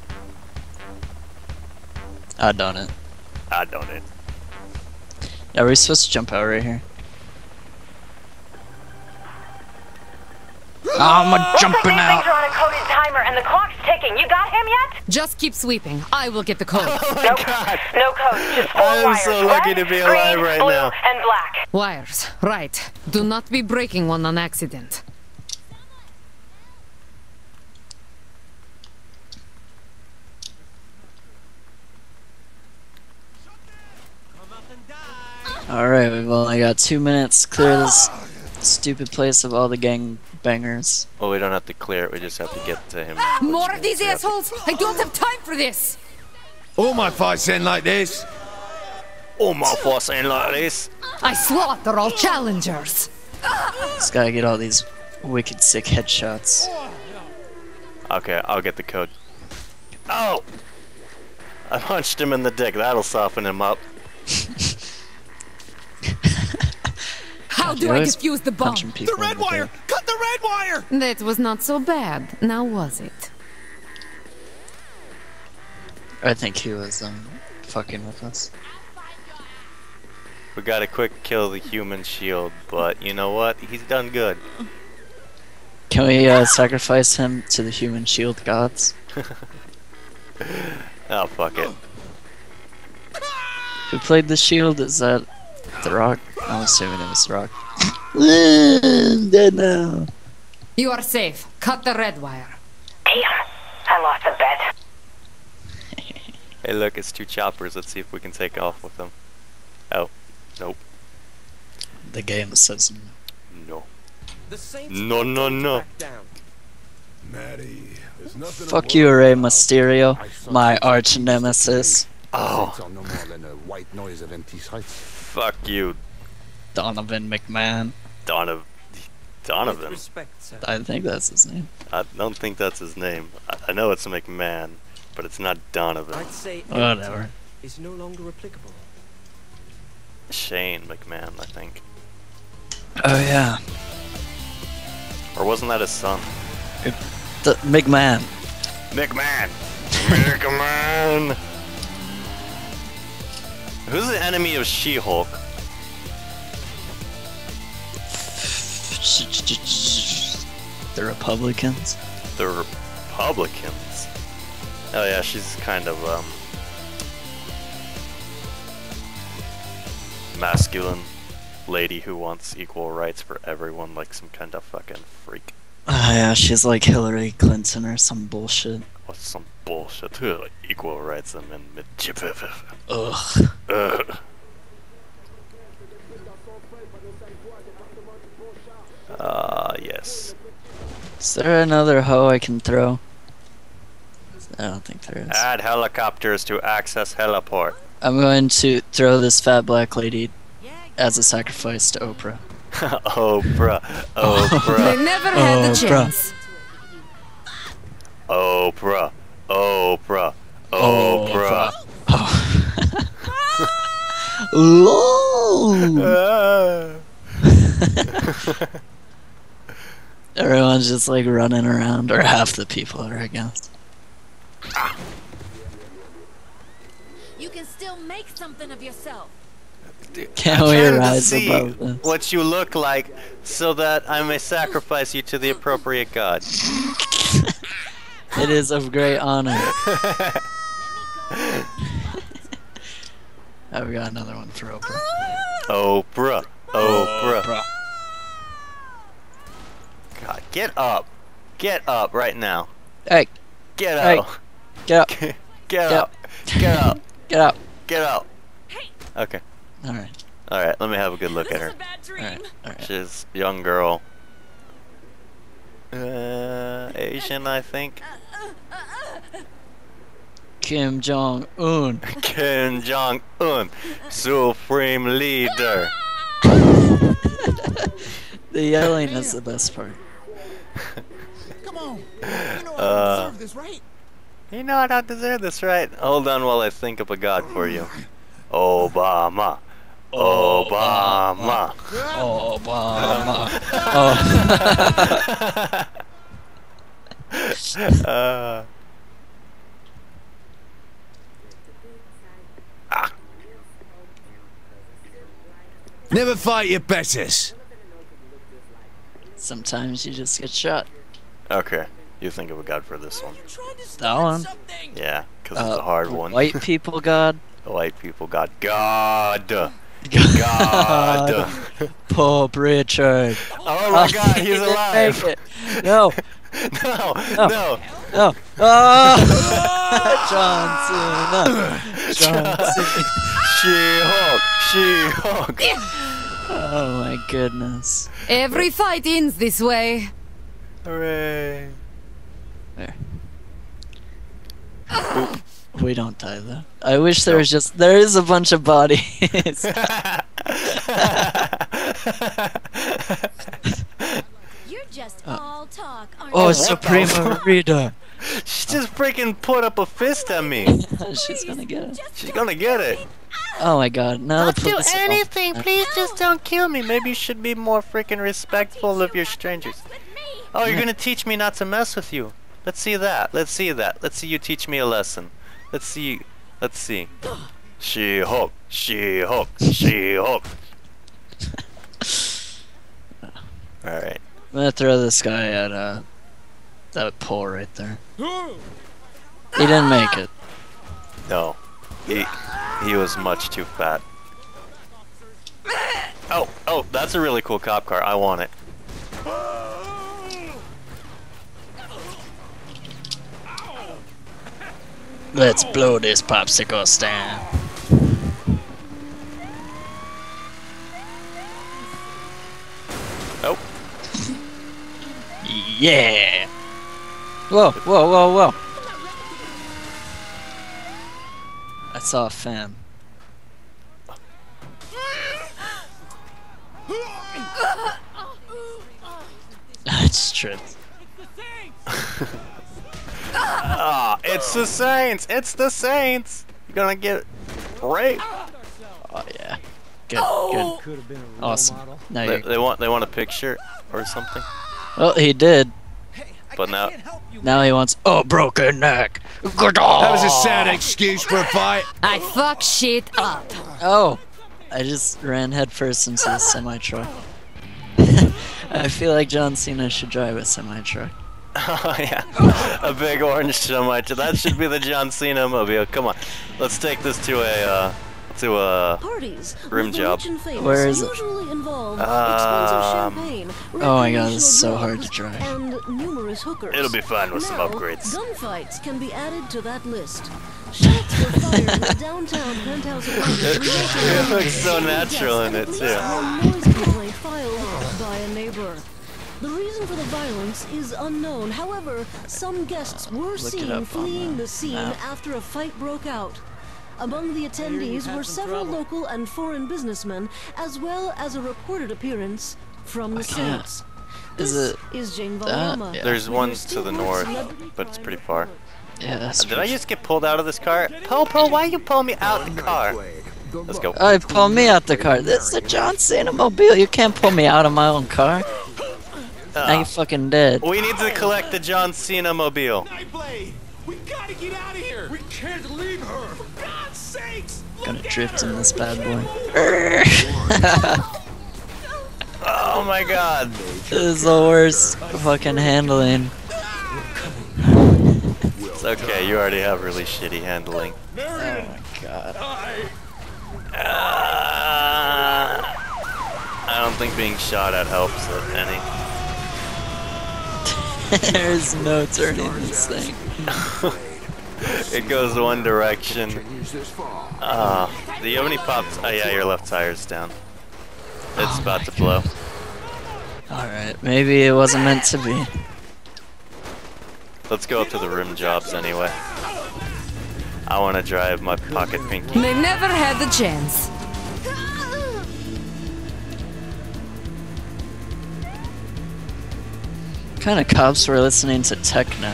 I done it. I don't it. Are we supposed to jump out right here? Ah, I'm a jumping out. things on a coded timer and the clock's ticking. You got him yet? Just keep sweeping. I will get the code. Oh nope. No code. Just four I am wires. so lucky Red, to be green, alive right blue, now. and black. Wires. Right. Do not be breaking one on accident. Alright, we've only got two minutes clear this stupid place of all the gang bangers. Well, we don't have to clear it. We just have to get to him. More of these assholes? I don't have time for this. All my fights end like this. All my boss ain't like this. I slaughter all challengers. Just gotta get all these wicked sick headshots. Okay, I'll get the code. Oh! I punched him in the dick. That'll soften him up. How do I always defuse the bomb? The red wire! the. Cut the red wire! That was not so bad. Now was it? I think he was um fucking with us. We got a quick kill the human shield, but you know what? He's done good. Can we uh, sacrifice him to the human shield gods? Oh, fuck it. Who played the shield? Is that The Rock? I'm assuming it was The Rock. I'm dead now. You are safe. Cut the red wire. Damn. I lost a bet. Hey, look, it's two choppers. Let's see if we can take off with them. Oh, nope. The game says No. No, no, no. Maddie, Fuck you, Rey Mysterio, my arch nemesis. Oh. No more than a white noise of empty sights. Fuck you, Donovan McMahon. Donovan. Donovan. I think that's his name. I don't think that's his name. I, I know it's McMahon, but it's not Donovan. I'd say Whatever. is no longer applicable. Shane McMahon, I think. Oh yeah, Or wasn't that his son? the McMahon. McMahon. McMahon. Who's the enemy of She-Hulk? The Republicans. The Republicans. Oh yeah, she's kind of um masculine lady who wants equal rights for everyone, like some kind of fucking freak. Oh yeah, she's like Hillary Clinton or some bullshit. What's some bullshit? Like equal rights amendment. Ugh. Ugh. Ah, yes. Is there another hoe I can throw? I don't think there is. Add helicopters to access heliport. I'm going to throw this fat black lady as a sacrifice to Oprah. Oprah. Oprah. They never had the Oprah. chance. Oprah. Oprah. Oprah. Ooh. Everyone's just like running around, or half the people are, I guess. Ah. You can still make something of yourself. Can I'm we trying to rise see above this? what you look like so that I may sacrifice you to the appropriate god. It is of great honor. oh, we got another one for Oprah. Oprah. Oprah. Oprah. God, get up. Get up right now. Hey, Get Hey. up. get up, Get Get up. Get up. get up. Get up. Okay. All right, All right. Let me have a good look at her. all right, all right. She's a young girl. Uh, Asian, I think. Kim Jong Un. Kim Jong Un, supreme leader. The yelling is the best part. Come on. Uh, Deserve this, right? you know I don't deserve this, right? Hold on while I think of a god for you. Obama. Obama. Obama. Oh. uh, Never fight your betters. Sometimes you just get shot. okay. You think of a god for this one. That one. Yeah, because it's Uh, a hard one. White people god. The white people god. God. God. Poor Richard. Oh my god, he's didn't alive. No. No, No. no. No. Oh! Ah. John Cena. John Cena. She-Hulk. She-Hulk. Oh my goodness. Every fight ends this way. Hooray. There. We don't die though. I wish there was just there is a bunch of bodies. You're just Uh, all talk, aren't oh, you? Suprema Rita. She just freaking put up a fist at me. She's gonna get it. She's gonna get it. Oh my god, now the police are all- Please just don't kill me. Maybe you should be more freaking respectful of your strangers. Oh, you're gonna teach me not to mess with you. Let's see that. Let's see that. Let's see you teach me a lesson. Let's see. Let's see. She-Hulk. She-Hulk. She-Hulk. Alright. I'm gonna throw this guy at uh that pole right there. He didn't make it. No. He he was much too fat. Oh, oh, that's a really cool cop car. I want it. Let's blow this popsicle stand. Oh. Yeah. Whoa, whoa, whoa, whoa. I saw a fan. I just tripped. Ah, it's the Saints. It's the Saints. You're gonna get raped. Oh yeah. Good, good. Awesome. Now They, they want they want a picture or something. Well, he did. But now Now he wants oh broken neck. That was a sad excuse for a fight. I fuck shit up. Oh, I just ran headfirst into the semi truck. I feel like John Cena should drive a semi truck. Oh yeah, a big orange semi. That should be the John Cena mobile. Come on, let's take this to a uh, to a Parties rim job. rich Where is it? usually Um, Oh my god, this is so hard to drugs, drive. and numerous hookers. It'll be fine with some Now, upgrades. Gunfights can be added to that list. Shots were fired in the downtown penthouse apartment. It- resulting it in looks so deaths natural in and it, at too. Least one noise complaint filed by a neighbor. The reason for the violence is unknown. However, some guests were seen fleeing the the scene map. after a fight broke out. Among the attendees were several local and foreign businessmen, as well as a reported appearance from the can't. Saints. Is This it is Jane that? Yeah. There's with one to the north, but it's pretty far. Yeah, that's Did I just get pulled out of this car? Popo, why you pull me out the car? Let's go. Oh, pull me out the car. This is a John Cena mobile. You can't pull me out of my own car. Now Ah, you're fucking dead. we need to collect the John Cena mobile. Nightblade! We gotta get out of here! We can't leave her! For God's sake! Gonna drift in this bad boy. Oh my god. this is the worst fucking handling. It's okay, you already have really shitty handling. Oh my god. Uh, I don't think being shot at helps it any. There's no turning this thing. it goes one direction. Ah, do you have pops? Oh yeah, your left tire's down. It's about to blow. Alright, maybe it wasn't meant to be. Let's go up to the rim jobs anyway. I want to drive my pocket pinky. They never had the chance. Kind of cops were listening to techno?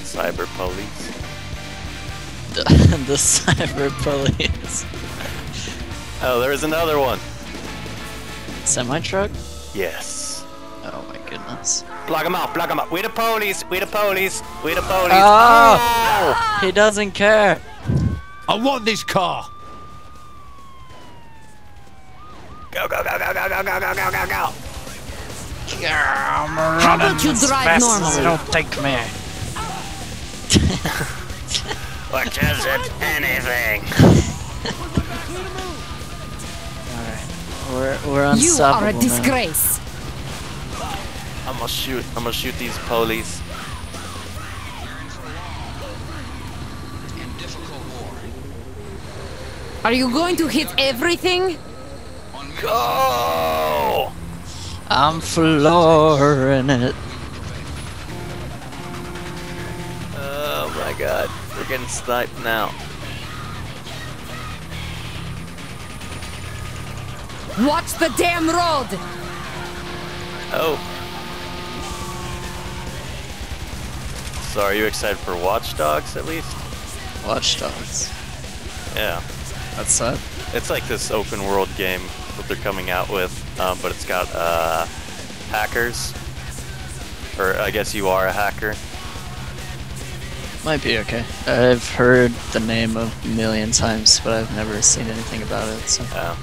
Cyber police. The, the cyber police. Oh, there's another one. Semi truck? Yes. Oh my goodness. Block him out, block him out. We the police, we the police, we the police. Ah! Oh! He doesn't care. I want this car. Go, go, go, go, go, go, go, go, go, go, go. How about you drive normally? Don't take me. What is it? Anything. We're, we're You are a now. disgrace. I'm gonna shoot, I'm gonna shoot these police. Are you going to hit everything? Go! I'm flooring it. Oh my god, we're getting sniped now. Watch the damn road! Oh. So are you excited for Watch Dogs at least? Watch Dogs. Yeah. That's that. It's like this open world game that they're coming out with, um, but it's got uh, hackers. Or I guess you are a hacker. Might be okay. I've heard the name a million times, but I've never seen anything about it. So. Yeah.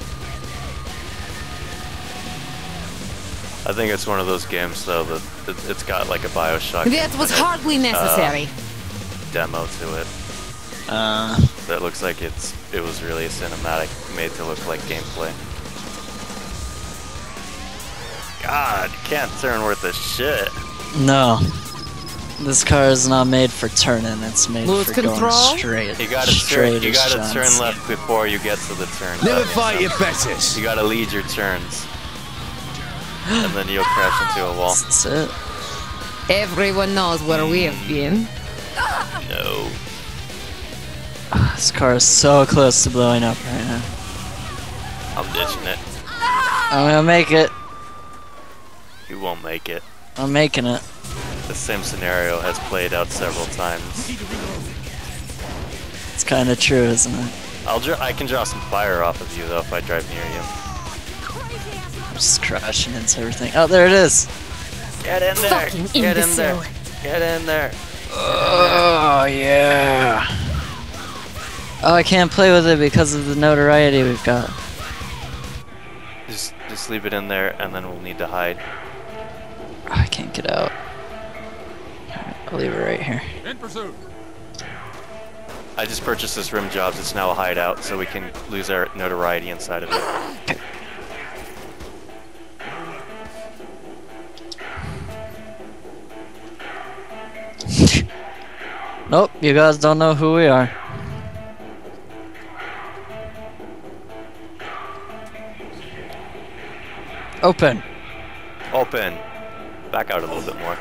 I think it's one of those games though that it- it's got like a Bioshock That was Infinite, hardly necessary. uh, demo to it. Uh, That looks like it's it was really cinematic made to look like gameplay. God, you can't turn worth a shit. no. This car is not made for turning. It's made Lose for control? going straight. You gotta straight turn. You gotta John turn left before you get to the turn. Never That fight your sense. betters. You gotta lead your turns, and then you'll crash into a wall. That's it. Everyone knows where we have been. No. Ah, this car is so close to blowing up right now. I'm ditching it. I'm gonna make it. You won't make it. I'm making it. The same scenario has played out several times. It's kind of true, isn't it? I'll dr- I can draw some fire off of you though if I drive near you. I'm just crashing into everything. Oh, there it is. Get in there. Fucking Get in there. Get in there. Oh yeah. Oh, I can't play with it because of the notoriety we've got. Just just leave it in there and then we'll need to hide. Oh, I can't get out. Alright, I'll leave it right here. In pursuit. I just purchased this rim jobs. It's now a hideout, so we can lose our notoriety inside of it. Nope, you guys don't know who we are. Open. Open. Back out a little bit more.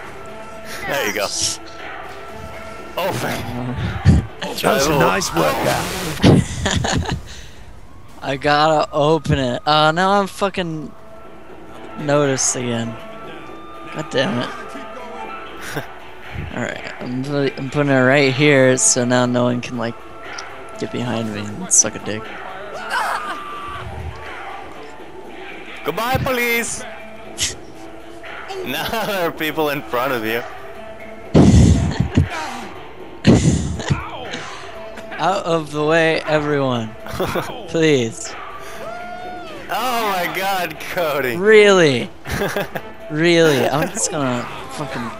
There you go. Open. was a nice workout. I gotta open it. Uh, now I'm fucking noticed again. God damn it. Alright, I'm, pu- I'm putting it right here so now no one can, like, get behind me and suck a dick. Goodbye, police. now there are people in front of you. Out of the way, everyone. Please. Oh my god, Cody. Really? really? I'm just gonna fucking.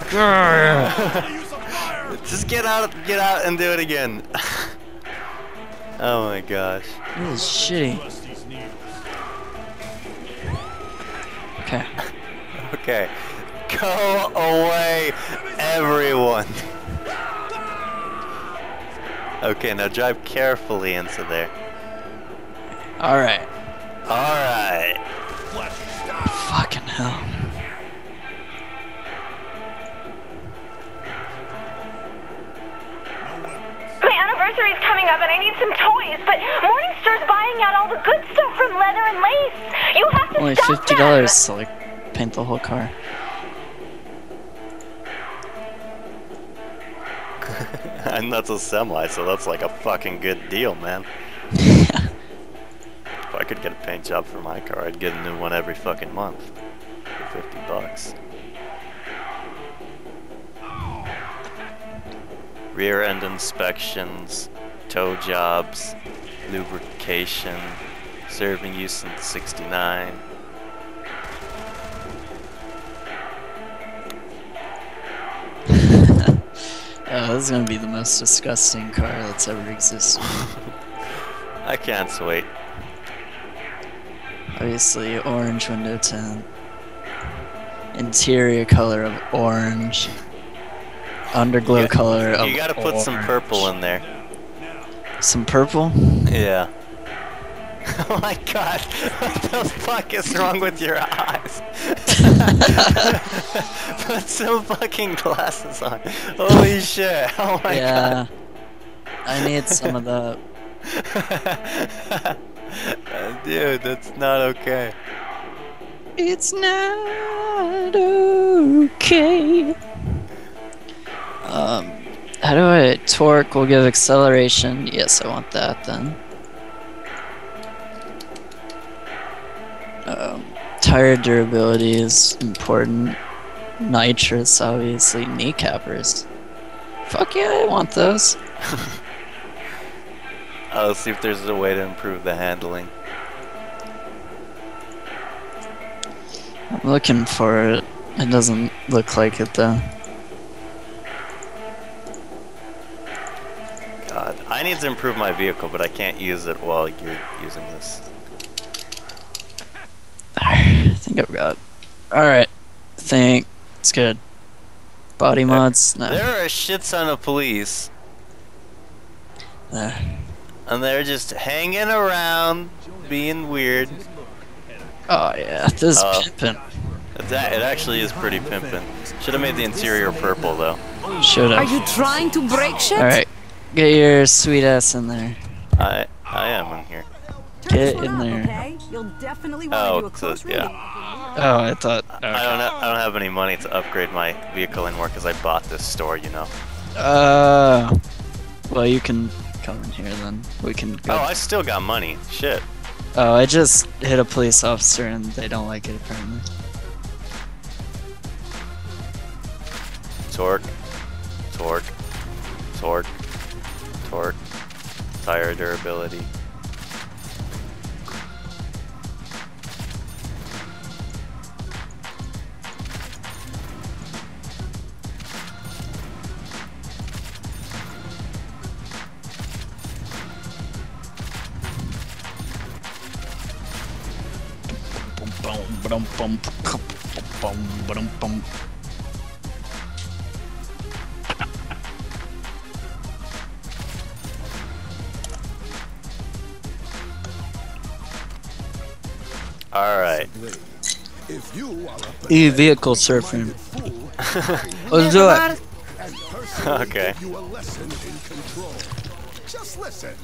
Just get out, get out, and do it again. oh my gosh. This is shitty. Okay. Okay. Go away, everyone. Okay, now drive carefully into there. Alright. Alright. Fucking hell. My anniversary's coming up and I need some toys, but Morningstar's buying out all the good stuff from leather and lace. You have to Only stop fifty them. dollars to like paint the whole car. and that's a semi, so that's like a fucking good deal, man. if I could get a paint job for my car, I'd get a new one every fucking month. For 50 bucks. Rear end inspections, tow jobs, lubrication, serving you since 69. Oh, this is gonna be the most disgusting car that's ever existed. I can't wait. Obviously, orange window tint. Interior color of orange. Underglow You got- color of You gotta put some purple in there. Some purple? Yeah. oh my god, what the fuck is wrong with your eyes? Put some fucking glasses on. Holy shit, oh my god. yeah. I need some of that. Dude, that's not okay. It's not okay. Um, how do I torque will give acceleration? Yes, I want that then. Tire durability is important. Nitrous, obviously. Kneecappers. Fuck yeah, I want those. Let's see if there's a way to improve the handling. I'm looking for it. It doesn't look like it though. God, I need to improve my vehicle, but I can't use it while you're using this. I think I've got. Alright. Think it's good. Body mods? No. There are a shit ton of police, There. and they're just hanging around, being weird. Oh yeah, this is Uh, pimpin'. It's it actually is pretty pimpin'. Should have made the interior purple though. Should have. Are you trying to break shit? Alright. Get your sweet ass in there. I I am in here. Get in there. Okay, you'll definitely want Oh, to do a so, close reading. yeah. Oh, I thought. I don't ha- I don't have any money to upgrade my vehicle anymore because I bought this store, you know. Uh. Well, you can come in here then. We can go. Oh, I still got money. Shit. Oh, I just hit a police officer and they don't like it apparently. Torque, torque, torque, torque, tire durability. All right. If you are a E vehicle surfing. Let's do it. Okay. you a lesson in control. Just listen.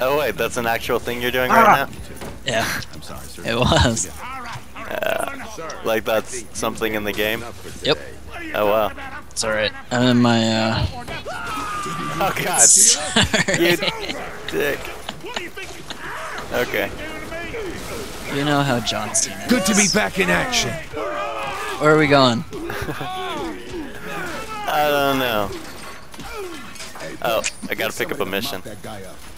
Oh wait, that's an actual thing you're doing right now. Yeah. I'm sorry, sir. It was. Uh, like that's something in the game. Yep. Oh wow. It's alright. I'm in my uh. Oh god. you dick. Okay. You know how John Cena. Good to be back in action. Where are we going? I don't know. Oh, I gotta pick up a mission.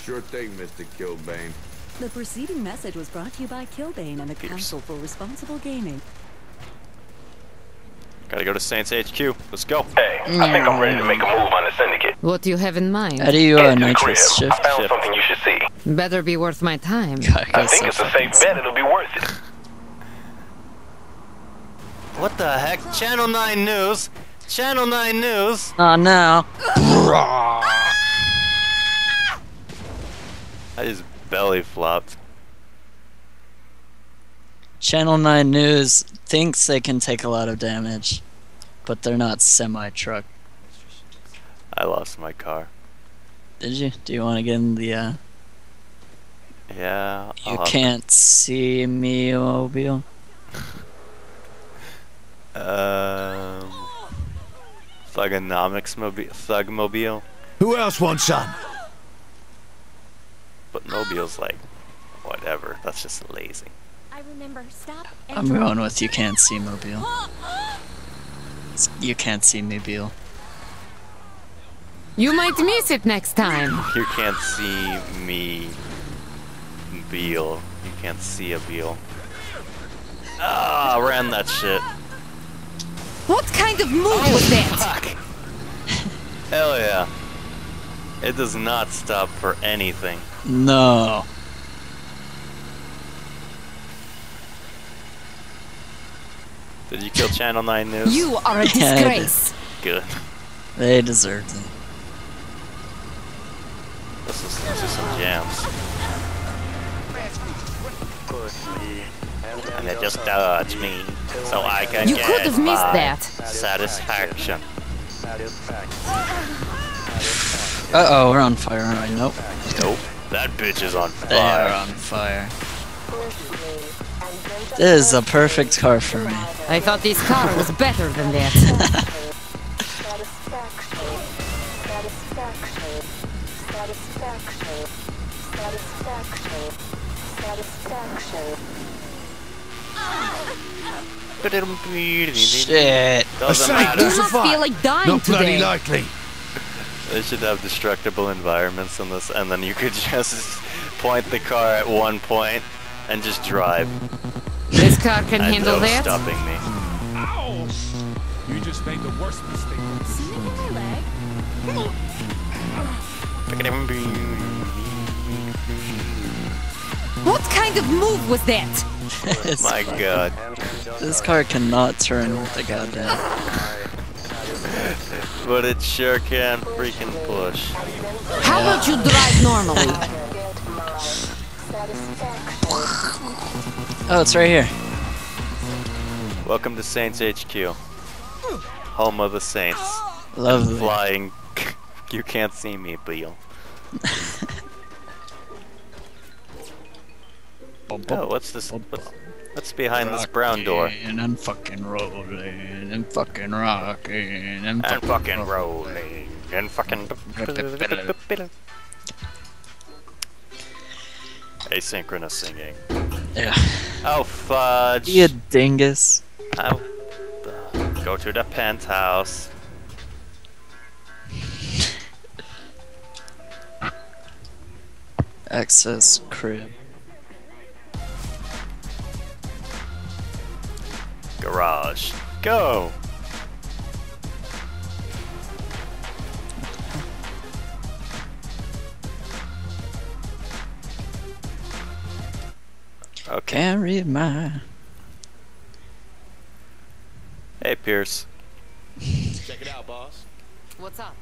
That. Sure thing, Mr. Killbane. The preceding message was brought to you by Killbane and the Council for Responsible Gaming. Gotta go to Saints HQ. Let's go. Hey, I think I'm ready to make a move on the syndicate. What do you have in mind? How do you uh, Into the nitrous shift? I found something you should see. Better be worth my time. I think it's a safe bet it'll be worth it. What the heck? Channel 9 News? Channel 9 News? Oh no. I just belly flopped. Channel 9 News thinks they can take a lot of damage, but they're not semi truck. I lost my car. Did you? Do you want to get in the, uh, Yeah. you I'll have- can't see me mobile? Um. Thugonomics mobile. Thugmobile. Who else wants some? But mobile's like, whatever. That's just lazy. I remember. Stop. I'm going with you can't see mobile. You can't see me, Beal. You might miss it next time. You can't see me, Beal. You can't see a Beal. Ah, ran that shit. What kind of move was that? Hell yeah. It does not stop for anything. No. Did you kill Channel 9 News? You are a Yeah, I did. disgrace. Good. They deserved it. Let's listen to some jams. And they just dodge me, so I can You get could have missed that. Satisfaction. Uh oh, we're on fire, aren't we? Nope. Nope. That bitch is on They are fire. on fire. This is a perfect car for me. I thought this car was better than that. Doesn't Shit. A safe matter. piece You must feel fire. like dying Not bloody likely. They should have destructible environments in this, and then you could just point the car at one point and just drive. This car can and handle no that. stopping me. You just made the worst mistake. What kind of move was that? This- My god. This car cannot turn the goddamn. But it sure can freaking push. How about you drive normally? Oh, it's right here. Welcome to Saints HQ. Home of the Saints. Love Flying. you can't see me, Beal. Oh, what's this? What's, what's behind this brown door? And I'm fucking rolling and fucking rocking and And fucking, fucking rolling. And fucking. Asynchronous singing. Yeah. Oh, fudge. You dingus. I'll uh, go to the penthouse. Access crib. Garage. Go! Okay. Can't read my. Hey, Pierce. Check it out, boss. What's up?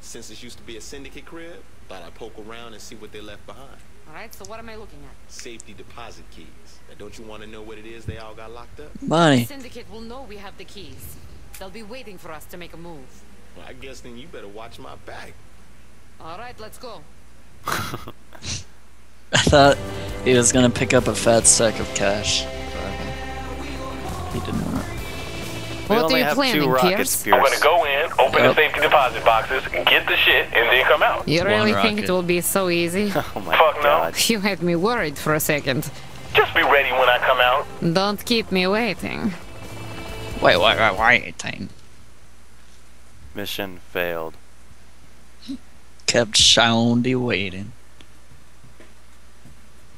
Since this used to be a syndicate crib, thought I'd poke around and see what they left behind. Alright, so what am I looking at? Safety deposit keys. Now, don't you want to know what it is they all got locked up? Money. Syndicate will know we have the keys. They'll be waiting for us to make a move. Well, I guess then you better watch my back. Alright, let's go. I thought he was gonna pick up a fat sack of cash. He did not. We What are you have planning, two Pierce? rockets, I'm gonna go in, open Yep. the safety deposit boxes, get the shit, and then come out. You really One think it will be so easy? Oh my Fuck no. god. you had me worried for a second. Just be ready when I come out. Don't keep me waiting. Wait, wait, wait, wait, time. Mission failed. kept Shaundi waiting.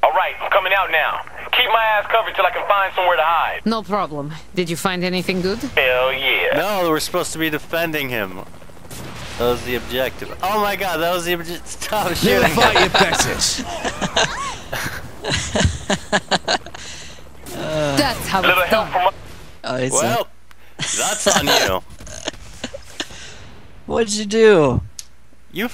Alright, I'm coming out now. Keep my ass covered till I can find somewhere to hide. No problem. Did you find anything good? Hell yeah. No, we're supposed to be defending him. That was the objective. Oh my god, that was the objective. Stop Never shooting. fight your betters. That's how Little it's help done. from Oh, he's Well, that's on you. What'd you do? You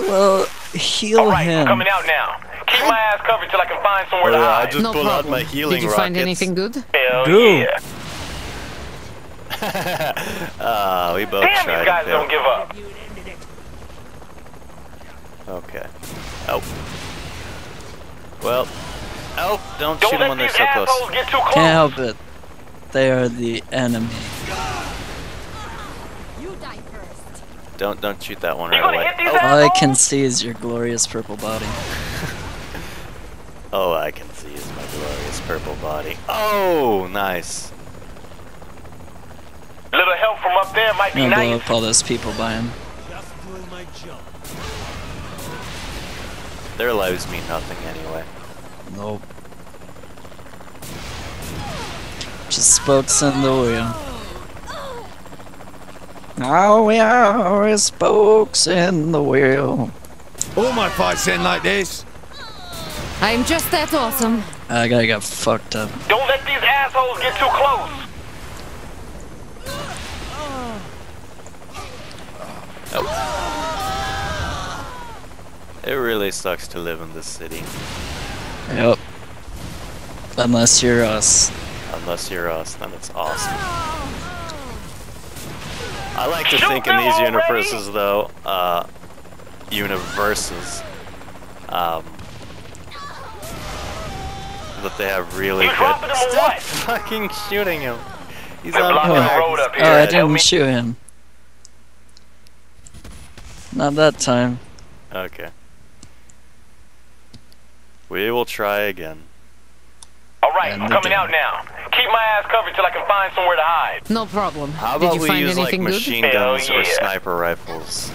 Well, heal Alright, I'm coming out now. Keep my ass covered till I can find somewhere to hide. I hide. just No pulled out problem. my healing Did you find anything good? Hell Do. yeah. Ah, we both Damn, tried these guys don't give up. Okay. Oh. Well. Oh, don't, Don't shoot them let when they're so close. assholes close. Can't help it. They are the enemy. You die first. Don't don't shoot that one You right away. Oh, All I can see is your glorious purple body. oh, I can see is my glorious purple body. Oh, nice. Little help from up there might be I'm gonna blow up all those people by him. Their lives mean nothing anyway. Nope. Just spokes in the wheel. Oh, we are spokes in the wheel. All my fights end like this. I'm just that awesome. I gotta get fucked up. Don't let these assholes get too close. It really sucks to live in this city. Yep. Unless you're us. Unless you're us, then it's awesome. I like to Shoot think in these already! universes, though, uh, universes, um, that they have really You good. dropping him or Stop what? fucking shooting him. He's They're on blocking the fire. road up here. Oh, I didn't me. shoot him. Not that time. Okay. We will try again. Alright, And I'm coming out now. Keep my ass covered till I can find somewhere to hide. No problem. How Did about you we find use like anything good? machine Hell guns or yeah. sniper rifles?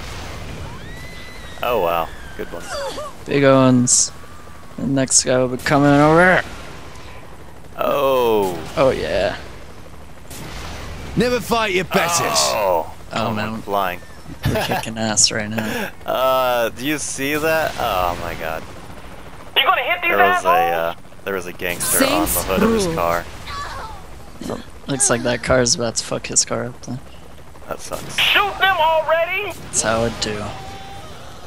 Oh wow, good one. Big Owens. The next guy will be coming over. Oh. Oh, yeah. Never fight your betters. Oh. Oh, I'm man. flying. We're kicking ass right now. Uh, do you see that? Oh my god. You gonna hit these There was a uh, there was a gangster Saints on the hood of his rule. car. Looks like that car's about to fuck his car up then. That sucks. Shoot them already? That's how it do.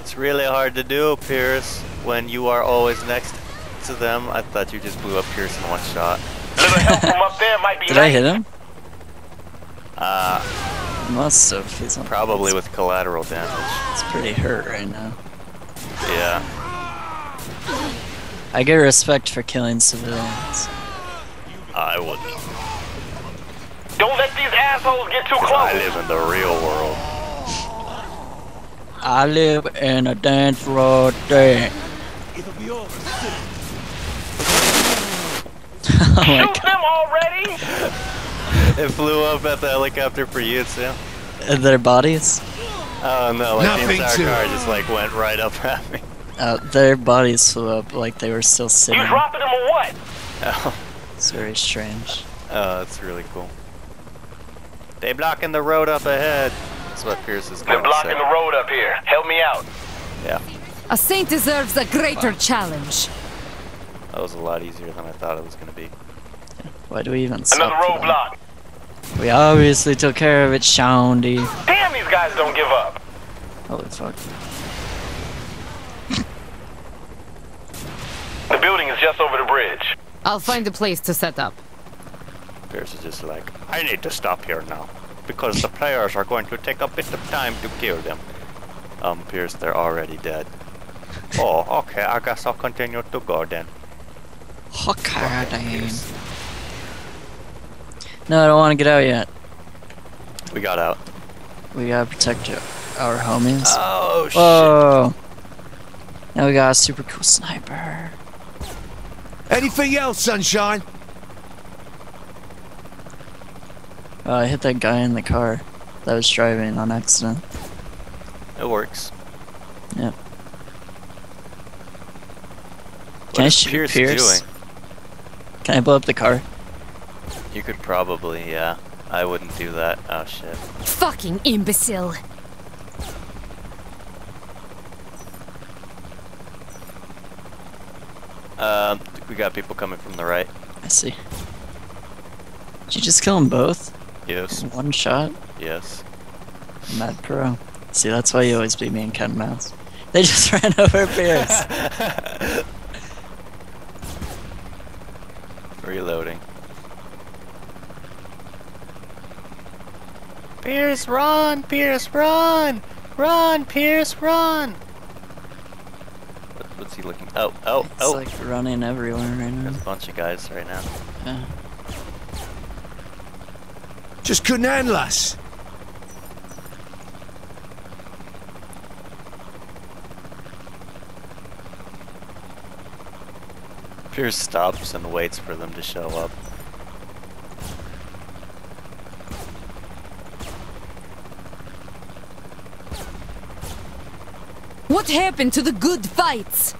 It's really hard to do, Pierce, when you are always next to them. I thought you just blew up Pierce in one shot. Little help from up there might be Did nice. I hit him? Uh, Must have. He's on, probably with collateral damage. It's pretty hurt right now. Yeah. I get respect for killing civilians. I wouldn't. Don't let these assholes get too close. I live in the real world. I live in a dance road day. oh my Shoot them already? It flew up at the helicopter for you too. god. Their bodies? Oh no, like Nothing the entire to car just like went right up at me. Uh, their bodies flew up like they were still sitting. You dropping them or what? Oh, It's very strange. oh that's really cool. They blocking the road up ahead. That's what Pierce is going to say. They're blocking say. the road up here. Help me out. Yeah, A saint deserves a greater challenge. that was a lot easier than I thought it was going to be. Why do we even stop for them? roadblock. We obviously took care of it, Shaundi. Damn, these guys don't give up. Holy fuck. The building is just over the bridge. I'll find a place to set up. Pierce is just like, I need to stop here now. Because the players are going to take a bit of time to kill them. Um, Pierce, they're already dead. Oh, okay, I guess I'll continue to go then. Okay, Fucking Pierce. No, I don't want to get out yet. We got out. We gotta protect our homies. Oh, shit. Whoa! Now we got a super cool sniper. Anything else, sunshine? Oh, I hit that guy in the car that was driving on accident. It works. Yep. What Can I is shoot Pierce Pierce? doing? Can I blow up the car? You could probably, yeah. I wouldn't do that. Oh shit. Fucking imbecile. Um, we got people coming from the right. I see. Did you just kill them both? Yes. In one shot? Yes. Mad pro. See, that's why you always beat me in cat and mouse. They just ran over Pierce. Reloading. Pierce, run! Pierce, run! Run, Pierce, run! What, he looking? Oh, oh, It's oh! like running everywhere right now. There's a bunch of guys right now. Yeah. Just couldn't handle us. Pierce stops and waits for them to show up. What happened to the good fights?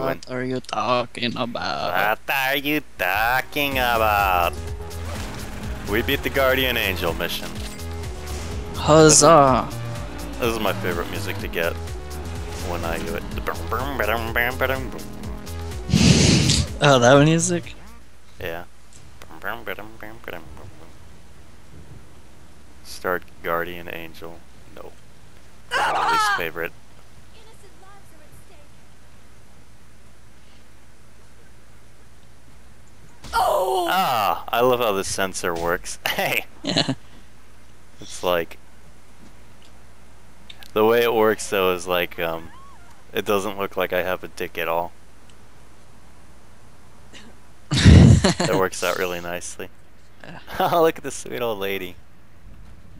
Hooray. What are you talking about? What are you talking about? We beat the Guardian Angel mission. Huzzah! This is my favorite music to get when I do it. Oh, that music? Yeah. Start Guardian Angel. No. My least favorite. Ah, I love how the sensor works. Hey! Yeah. It's like the way it works though is like um it doesn't look like I have a dick at all. That works out really nicely. Oh, look at this sweet old lady.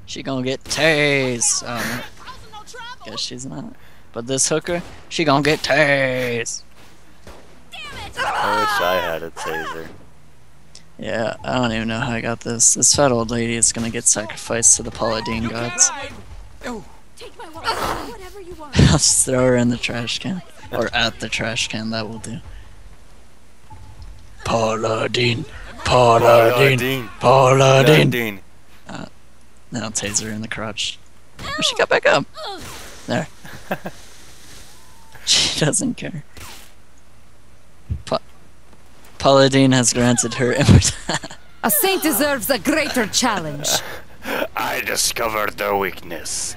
She gonna get tased. Oh, no. Guess she's not. But this hooker, she gonna get tased. I wish I had a taser. Yeah, I don't even know how I got this. This fat old lady is gonna get sacrificed to the Paladine gods. Take my wallet, whatever you want. I'll just throw her in the trash can. Or at the trash can, that will do. Paladine, Paladine, Paladine. Uh, then I'll tase her in the crotch. Oh, she got back up. There. she doesn't care. Pa Paladine has granted her immortality. A saint deserves a greater challenge. I discovered their weakness.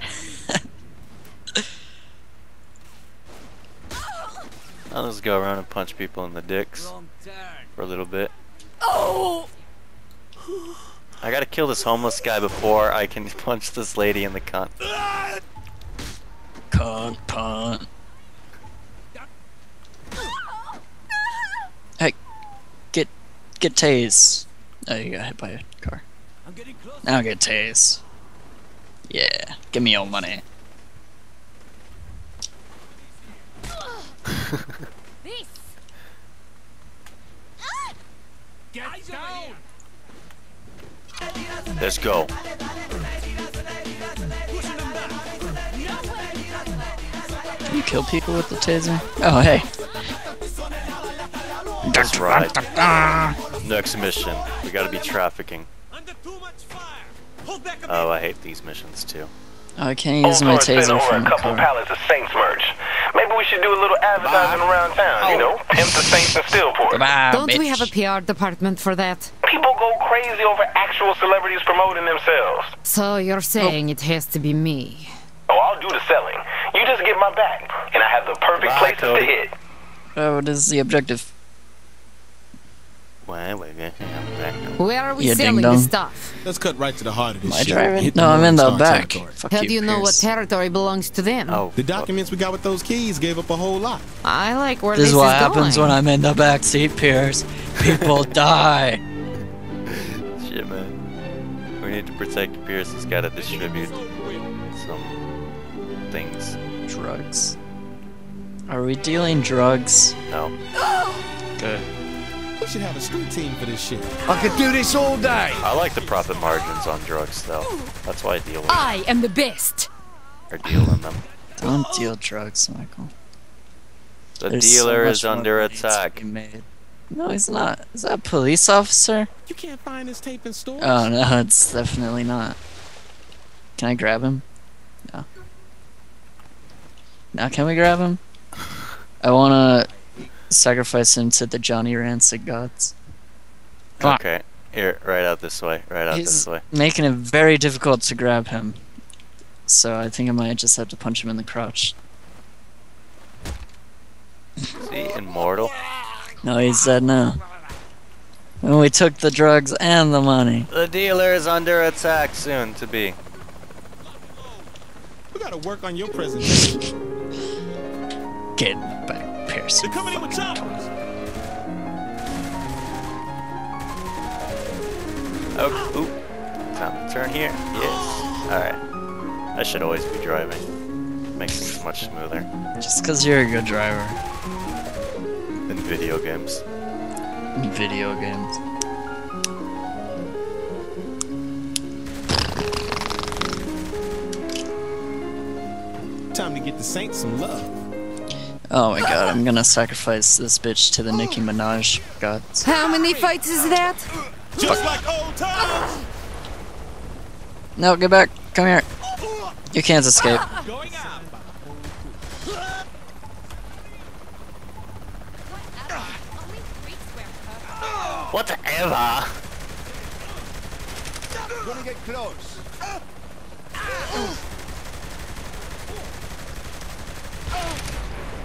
I'll just go around and punch people in the dicks for a little bit. Oh! I gotta kill this homeless guy before I can punch this lady in the cunt. Cunt, punt. Hey, get, get tased. Oh, you got hit by a car. Now get tased. Yeah, give me your money. This. Get down! Let's go. Can you kill people with the taser? Oh, hey. That's right. Next mission. We gotta be trafficking. Oh, I hate these missions too. Oh, I can't oh, use my taser over from a the couple car. pallets of Saints merch. Maybe we should do a little advertising around town, you know? Pimp the Saints in Steelport. Don't we have a PR department for that? People go crazy over actual celebrities promoting themselves. So you're saying it has to be me? Oh, I'll do the selling. You just get my back, and I have the perfect Bye, places Cody. to hit. Oh, what is the objective? Where are we Yeah, selling ding-dong. the stuff? Let's cut right to the heart of this Am shit. driving? Hit No, I'm in the back. Fuck How do you know what territory belongs to them? Oh, The documents we got with those keys gave up a whole lot. I like where This this, is what happens going. when I'm in the back seat, Pierce. People die. Shit, man. We need to protect Pierce. He's gotta distribute some things. Drugs. Are we dealing drugs? No. Good. We should have a street team for this shit. I could do this all day. I like the profit margins on drugs, though. That's why I deal with I am the best. or deal in them. Don't deal drugs, Michael. The There's dealer much is under attack. made. No, he's not. Is that a police officer? You can't find this tape in stores. Oh no, it's definitely not. Can I grab him? No. Now can we grab him? I wanna sacrifice him to the Johnny Rancid gods. Come on. Okay, here, right out this way, right out He's this way. making it very difficult to grab him. So I think I might just have to punch him in the crotch. Is he immortal? No, he's dead now. And we took the drugs and the money. The dealer is under attack soon to be. We gotta work on your presentation. Get back, Pearson. They're coming in with choppers. Oh, ooh. Time to turn here. Yes. Alright. I should always be driving. Makes things much smoother. Just because you're a good driver. In video games. In video games. Time to get the Saints some love. Oh my god, I'm gonna sacrifice this bitch to the Nicki Minaj gods. How many fights is that? Just like old times. No, get back. Come here. You can't escape. Whatever. Gonna get close.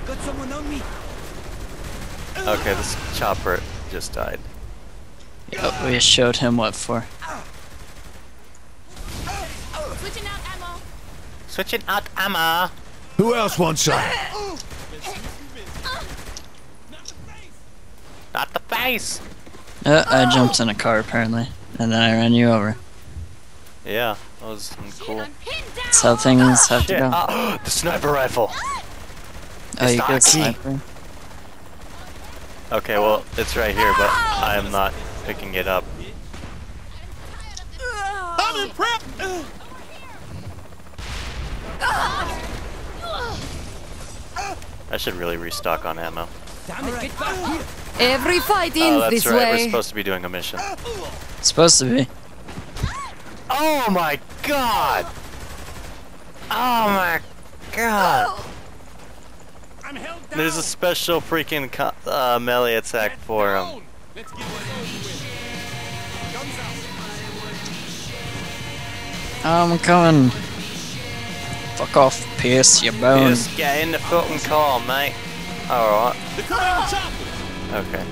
Got someone on me. Okay, this chopper just died. Yep, we showed him what for. Switching out ammo. Switching out ammo. Who else wants some? Not the face. Uh, I jumped in a car apparently, and then I ran you over. Yeah, that was cool. That's how things have to go. Ah, the sniper rifle. Oh, you It's get key. Okay, well, it's right here, but I am not picking it up. I'm in prep. I should really restock on ammo. Damn it, get back here. Every fight Oh, ends that's this right. We're way. supposed to be doing a mission. Supposed to be. Oh my god! Oh my god! There's a special freaking co- uh, melee attack for him. Let's get this over with. Guns out. I'm coming. Fuck off, Pierce, your bone. Just get in the fucking car, mate. Alright. They're coming in with choppers. Okay.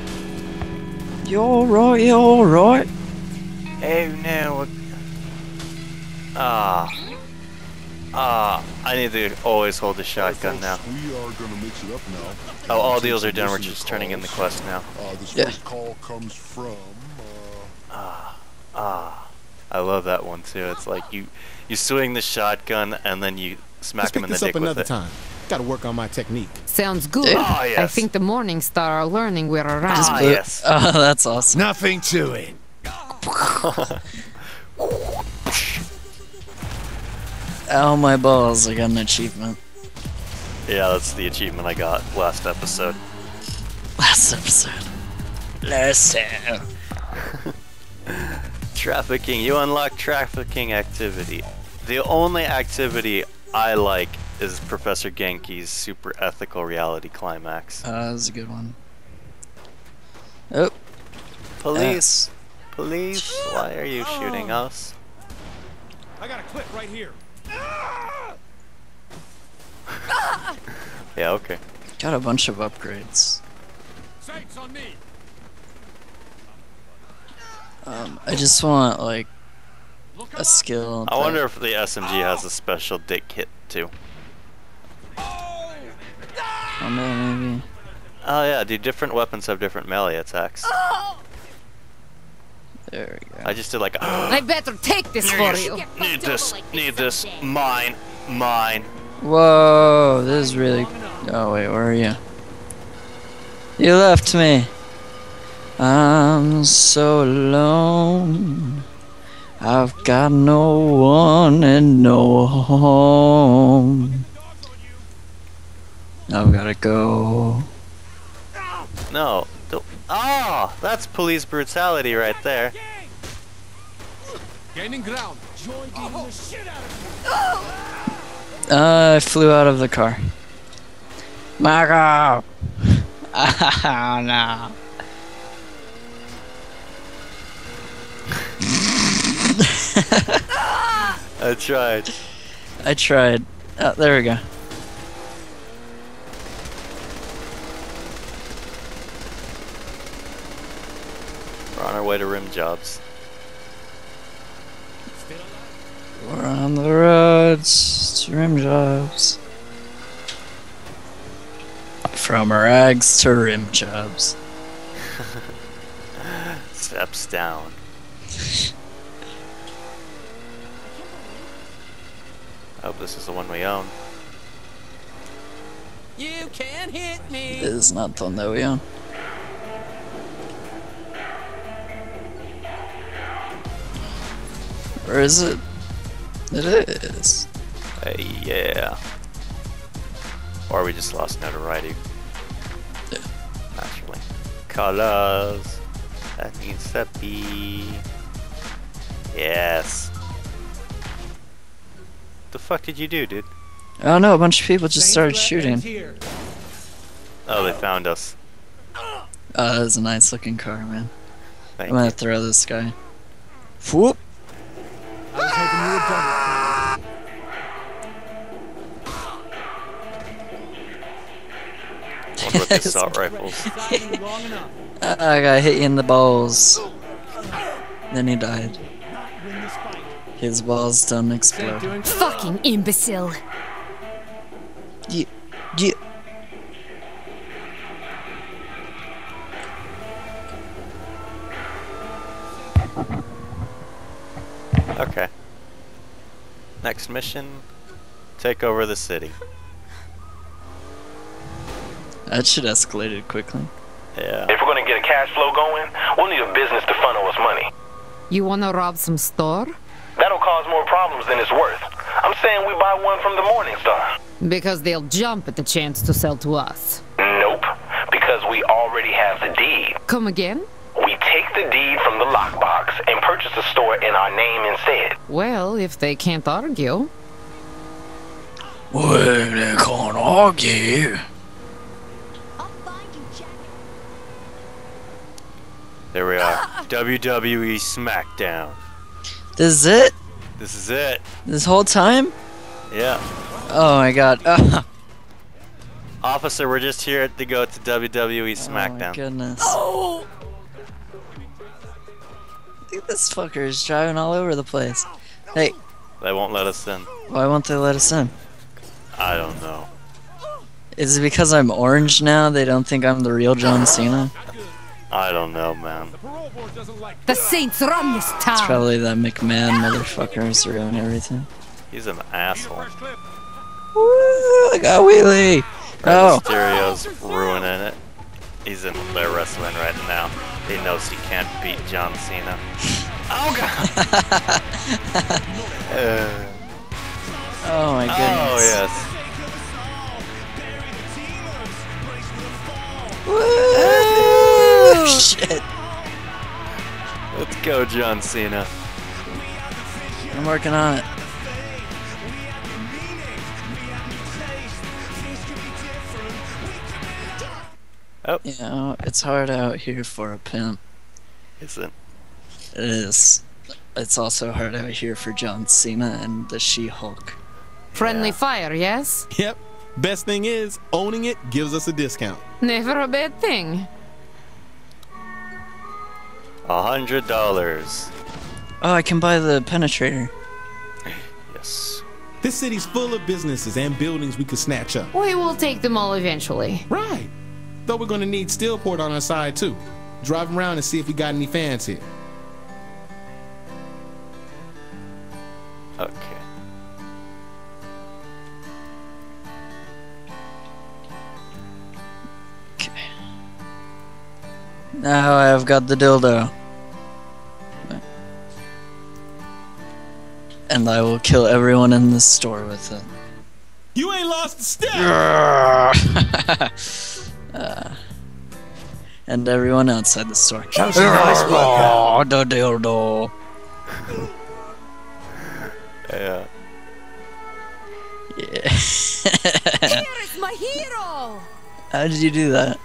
You're alright, you're alright? Oh no. what- Ah. Ah. I need to always hold the shotgun now. We are gonna mix it up now. Oh, all deals are done. We're just turning in the quest now. Uh, this Yeah. first call comes from. Uh, Ah. I love that one too. It's like you you swing the shotgun and then you smack Let's him pick in the this dick up with another time. Gotta work on my technique. Sounds good. Ah, I think the Morningstar are learning we're around. Ah, yes. Oh, that's awesome. Nothing to it. Ow, my balls, I got an achievement. Yeah, that's the achievement I got last episode. Last episode. Last time. Trafficking. You unlock trafficking activity. The only activity I like is Professor Genki's super ethical reality climax. Uh, that was a good one. Oh, Police! Police! Why are you shooting us? I got a clip right here. Yeah, okay. got a bunch of upgrades. Saints on me. Um, I just want, like, a skill. I wonder if the SMG has a special dick kit too. Oh, maybe. Oh yeah, do different weapons have different melee attacks? There we go. I just did like I better take this for you. Need this, need this, mine, mine. Whoa, this is really. Oh, wait, where are you? You left me. I'm so alone. I've got no one and no home. I've gotta go. No. Don't- Oh, that's police brutality right there. Gaining ground. Joy the shit out of Uh, I flew out of the car. Marco! Oh no. I tried. I tried. Oh, there we go. We're on our way to rim jobs. We're on the roads to rim jobs. From rags to rim jobs. Steps down. I hope this is the one we own. You can hit me. This is not the one that we own. Where is it? It is. Hey, yeah. Or we just lost notoriety. Naturally. Colors. That needs to be. Yes. The fuck did you do, dude? I don't know. a bunch of people just started shooting. Oh, they found us. Oh, that was a nice looking car, man. Thank I'm gonna you. throw this guy. Whoop! I was hoping you were done. One with assault rifles. Uh, I got hit in the balls. Then he died. His balls don't explode. Fucking imbecile. Yeah, yeah. Okay. Next mission take over the city. That shit escalated quickly. Yeah. If we're gonna get a cash flow going, we'll need a business to funnel us money. You wanna rob some store? That'll cause more problems than it's worth. I'm saying we buy one from the Morningstar. Because they'll jump at the chance to sell to us. Nope, because we already have the deed. Come again? We take the deed from the lockbox and purchase the store in our name instead. Well, if they can't argue. Well, they can't argue. There we are. WWE SmackDown. This is it? This is it. This whole time? Yeah. Oh my god. Uh, Officer, we're just here to go to WWE SmackDown. Oh my goodness. Oh! Look this fucker is driving all over the place. Hey, They won't let us in. why won't they let us in? I don't know. Is it because I'm orange now? They don't think I'm the real John Cena? I don't know, man. The Saints run this town! It's town. probably that McMahon motherfucker is ruining everything. He's an asshole. Woo! I got wheelie! Rey Oh! Mysterio's ruining it. He's in there wrestling right now. He knows he can't beat John Cena. Oh god! Uh, Oh my goodness. oh yes. Woo! Shit. Let's go, John Cena. I'm working on it. Oh. You know, it's hard out here for a pimp. Is it? It is. It's also hard out here for John Cena and the She-Hulk. Friendly fire, yes? Yep. Best thing is, owning it gives us a discount. Never a bad thing. A hundred dollars. Oh, I can buy the penetrator. Yes. This city's full of businesses and buildings we could snatch up. We will take them all eventually. Right. Though we're gonna need Steelport on our side too. Drive around and see if we got any fans here. Okay. Now I have got the dildo. And I will kill everyone in this store with it. You ain't lost a step. Uh, and everyone outside the store. That was a nice Oh, the dildo. Yeah. Yeah. Here is my hero! How did you do that?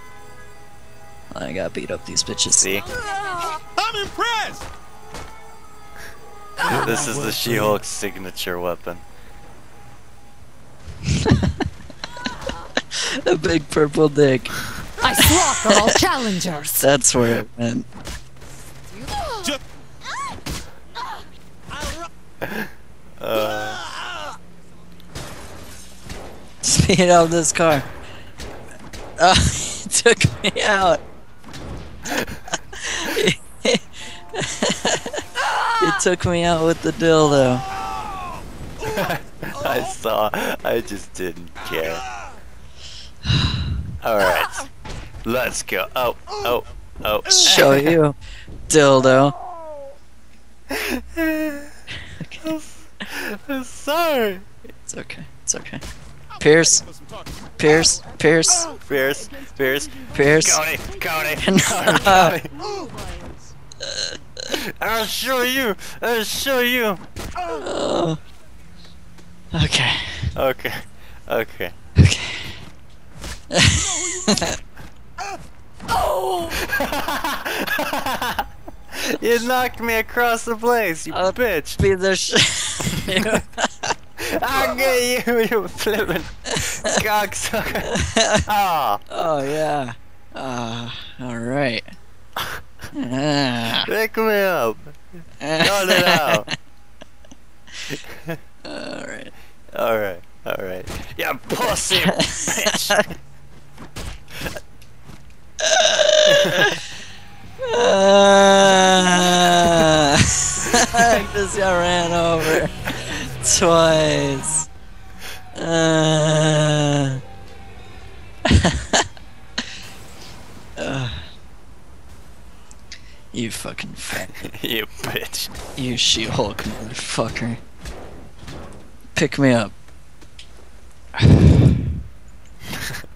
I got beat up these bitches. See? I'm impressed. This is the She-Hulk signature weapon. A big purple dick. I slaughter all challengers. That's where it went. Uh, Speed of this car. Oh, he took me out. he took me out with the dildo. I saw. I just didn't care. Alright. Let's go. Oh, oh, oh. Show you, dildo. I'm sorry. It's okay. It's okay. Pierce. Pierce. Pierce. Pierce, Pierce, Pierce. Cody, Cody, No. Cody. I'll show you. I'll show you. Oh. Okay. Okay, okay. you knocked me across the place, you bitch. Be the sh. I'll get you, you flippin' cocksucker. Ah, Oh yeah. Ah. all right. Ah. pick me up. Cut it out. all right. All right, all right. You pussy bitch. I just got ran over twice. Uh. You fucking fat. you bitch. You She-Hulk motherfucker. Pick me up.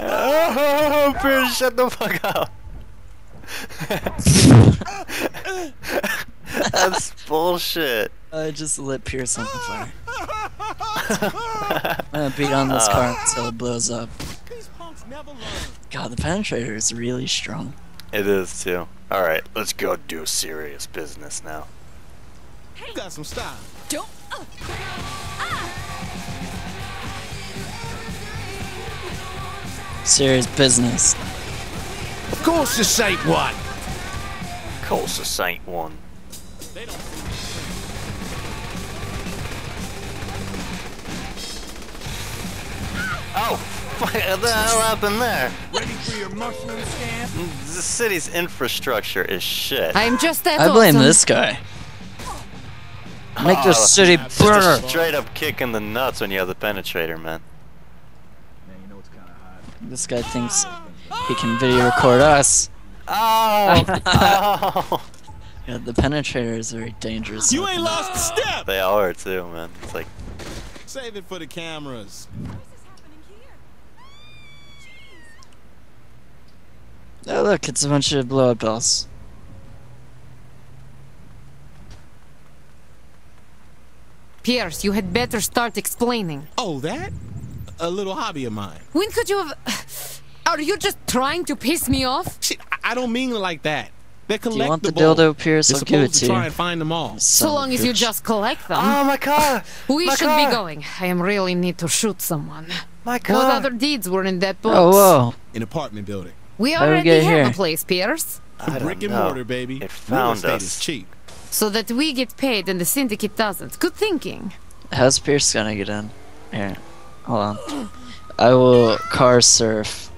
Oh, Pierce, shut the fuck up. That's bullshit. I just lit Pierce on fire. I'm gonna beat on this car until it blows up. God, the penetrator is really strong. It is too. Alright, let's go do serious business now. You got some style. Don't. uh Serious business. Of course this ain't one. Of course, this ain't one. Oh, what the hell happened there? Ready for your mushroom scam? The city's infrastructure is shit. I'm just that I blame awesome. this guy. Make the Oh, city Just a burn. straight up kick in the nuts when you have the penetrator, man. This guy thinks he can video record us. Oh! oh. Yeah, the penetrator is very dangerous. You ain't lost a step. They are too, man. It's like, Save it for the cameras. Oh look, it's a bunch of blow up dolls. Pierce, you had better start explaining. Oh, that? A little hobby of mine. When could you have. Are you just trying to piss me off? Shit, I- I don't mean it like that. They're collectible. Do you want the dildo, Pierce? You're I'll give it supposed to to try and find them all. So Son of long as you just collect them. oh my car! we my should car! be going. I am really need to shoot someone. My car! What other deeds were in that oh, box? Oh whoa! An apartment building. We How do we already have here? a place, Pierce. I don't Brick and know. mortar, baby. It Real found estate us. is cheap. So that we get paid and the syndicate doesn't. Good thinking. How's Pierce gonna get in? Here, hold on. I will car surf,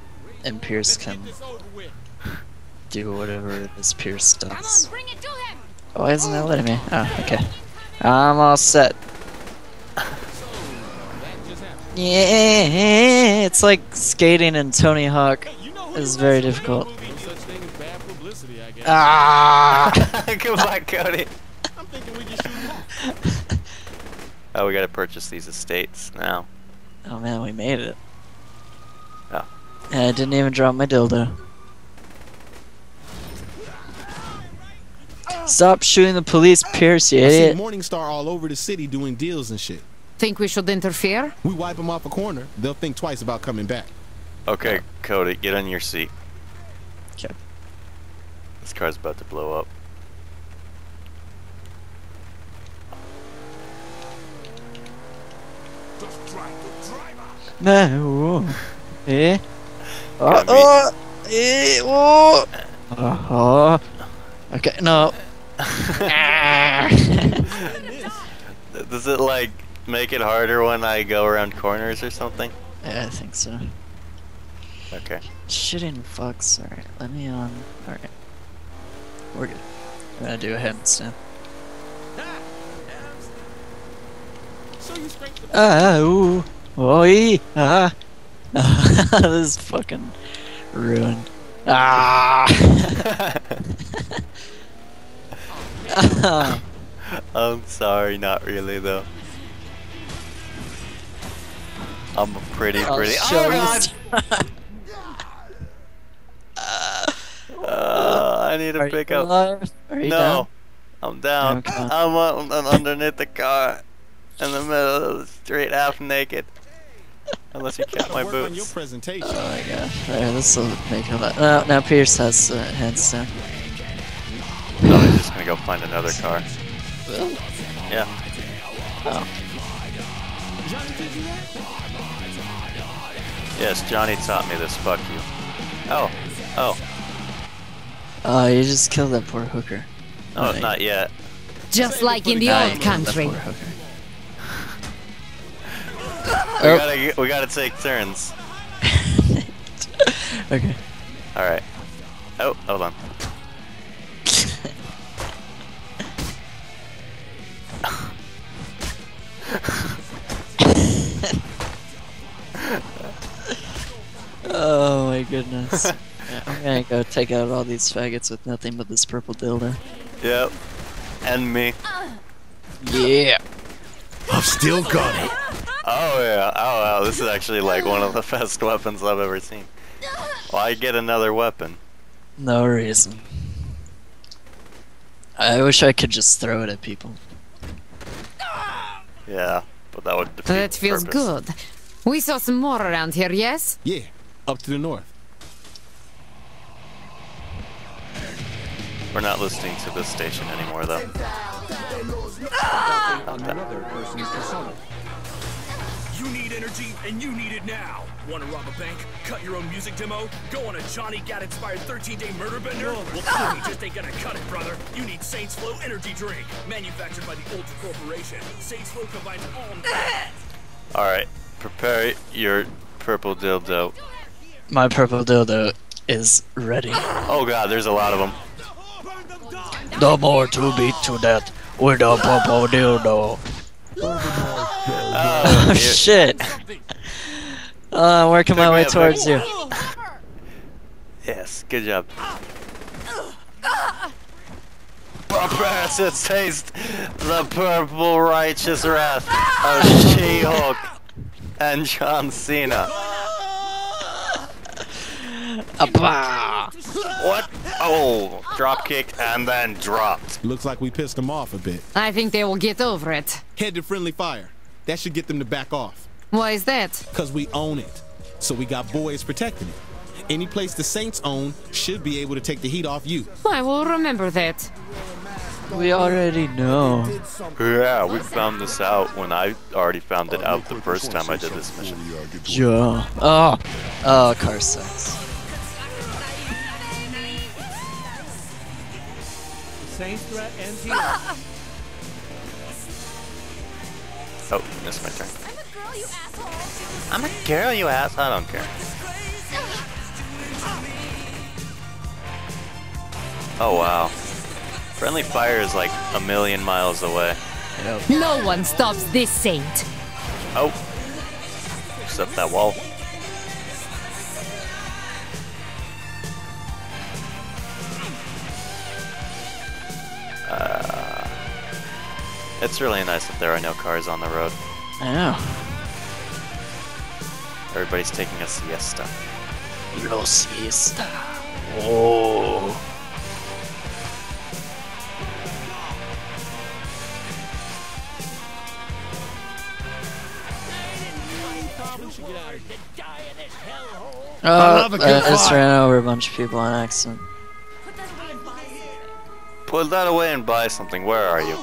and Pierce can do whatever this Pierce does. Bring it to him! Oh, why isn't it letting me? Oh, okay. I'm all set. Yeah, it's like skating in Tony Hawk. It's very difficult. Ah! Come on, Cody. oh, we gotta purchase these estates now. Oh man, we made it. Oh. And I didn't even drop my dildo. Stop shooting the police, Pierce, you I see. Morningstar all over the city doing deals and shit. Think we should interfere? We wipe them off a corner, they'll think twice about coming back. Okay, Cody, get on your seat. Okay. This car's about to blow up. No. Eh? Gotta Oh, oh, eh, oh. Oh, Okay, no. Does it like make it harder when I go around corners or something? Yeah, I think so. Okay. Shitting fucks. Alright, let me um. Alright. We're good. I'm gonna do a handstand. Ah, ooh. Oi. Ah. this is fucking ruined. Ah. I'm sorry, not really though. I'm a pretty, pretty. Oh you god! Uh, I need to Are you pick up. alive? Are you no, down? I'm down. Okay. I'm, uh, I'm underneath the car, in the middle of the street, half naked. Unless you count my Work on your boots. presentation. Oh my gosh. Alright, this will make a lot. No, now Pierce has uh, handstand. No, I'm just gonna go find another car. Yeah. Oh. Yes, Johnny taught me this. Fuck you. Oh. Oh. Oh, you just killed that poor hooker. Oh, no, not yet. Just like in the old country. We Oh. gotta we gotta take turns. Okay. All right. Oh, hold on. Oh my goodness. Yeah, I'm gonna go take out all these faggots with nothing but this purple dildo. Yep. And me. Yeah. I've still got it. Oh yeah. Oh wow. This is actually like one of the best weapons I've ever seen. Why get another weapon? No reason. I wish I could just throw it at people. Yeah, but that would defeat That feels purpose. good. We saw some more around here, yes? Yeah, up to the north. We're not listening to this station anymore though. Another person's persona. You need energy, and you need it now. Want to rob a bank? Cut your own music demo? Go on a Johnny Gat-inspired 13-day murder bender? Well, Sony just ain't gonna cut it, brother. You need Saints Flow Energy Drink, manufactured by the Ultor Corporation. Saints Flow combines all... All right. Prepare your purple dildo. My purple dildo is ready. Oh god, there's a lot of them. No more to beat to death with a purple dildo. Oh, Oh shit. Uh, I'm working my Pick me way up, towards pick- you. Yes, good job. Prepare to taste the purple righteous wrath of She-Hulk and John Cena. Apa. What? Oh, drop kicked and then dropped. Looks like we pissed them off a bit. I think they will get over it. Head to friendly fire. That should get them to back off. Why is that? Cause we own it. So we got boys protecting it. Any place the Saints own should be able to take the heat off you. I will remember that. We already know. Yeah, we found this out when I already found it out the first time I did this mission. Yeah. Oh. Oh, car sucks. Saints threat ends here. Oh, missed my turn. I'm a girl, you ass. I don't care. Oh wow. Friendly fire is like a million miles away. No one stops this saint. Oh. Except that wall. Uh, it's really nice that there are no cars on the road. I know. Everybody's taking a siesta. Lo siesta. Oh. Oh, love I just ran over a bunch of people on accident. Put that away and buy something. Where are you?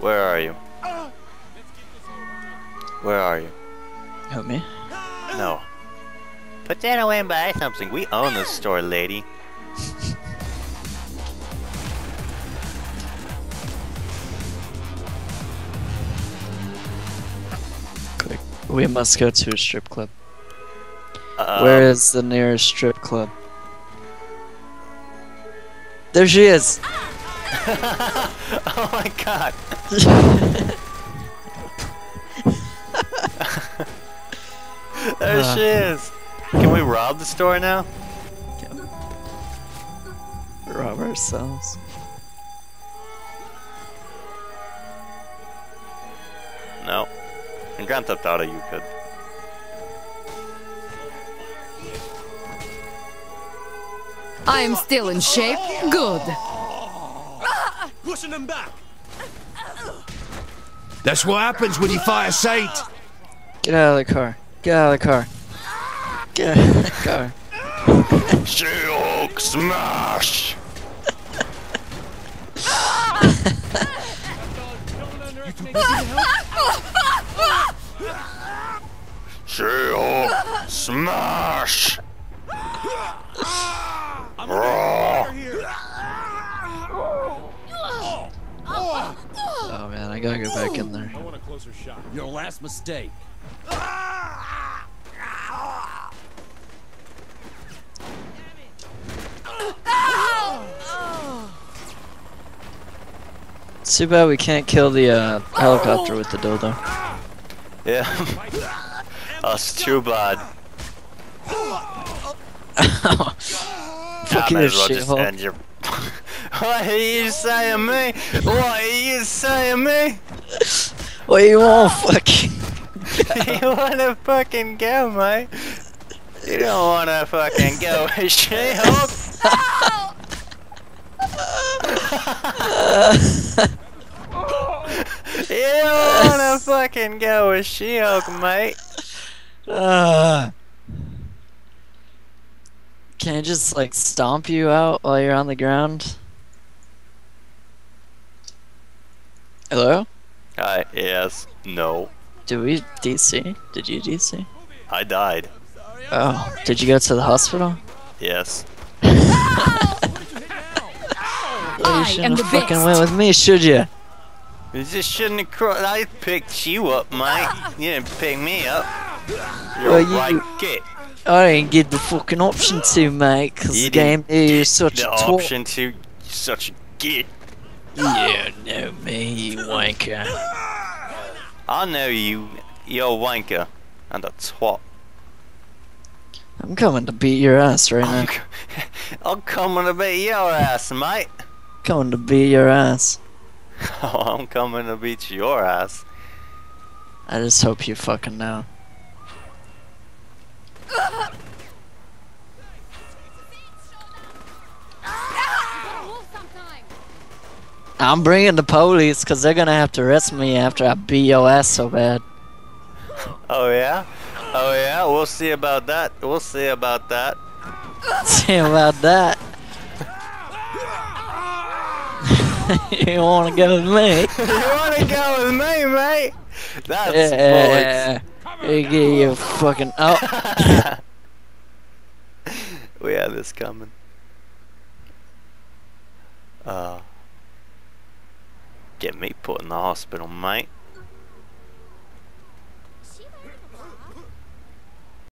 Where are you? Where are you? Help me. No. Put that away and buy something. We own this store, lady. Quick. We must go to a strip club. Um, Where is the nearest strip club? There she is! oh my god. there Uh. she is. Can we rob the store now? Rob ourselves. No. In Grand Theft Auto, you could. I am still in shape. Good. Pushing them back. That's what happens when you fire a saint. Get out of the car. Get out of the car. Get out of the car. She-Hulk smash! She-Hulk smash! Raw. Oh man, I gotta go back in there. I want a closer shot. Your last mistake. It's too bad we can't kill the uh, helicopter with the dildo. Yeah. That's too bad. Fuck I might as well just end your... what are you saying me? What are you saying me? What you want, fucking? you wanna fucking go, mate? You don't wanna fucking go with She-Hulk? you don't wanna fucking go with She-Hulk, mate? Uh, can I just like stomp you out while you're on the ground? Hello? Uh, yes. No. Did we DC? Did you DC? I died. Oh, did you go to the hospital? Yes. Well, you I am shouldn't the have fucking best. went with me, should you? You just shouldn't have cro- I picked you up, mate. You didn't pick me up. You're Well, you- right kid. I didn't give the fucking option to, mate, because You the game didn't is such the a option to such a git. Yeah, know me, you wanker. I know you, you're a wanker and a twat. I'm coming to beat your ass right now. I'm coming to beat your ass, mate. coming to beat your ass. Oh, I'm coming to beat your ass. I just hope you fucking know. I'm bringing the police because they're gonna have to arrest me after I beat your ass so bad. Oh yeah? Oh yeah? We'll see about that. We'll see about that. See about that. you wanna go with me? you wanna go with me, mate? That's yeah. You get you fucking oh. we had this coming. Uh, get me put in the hospital, mate.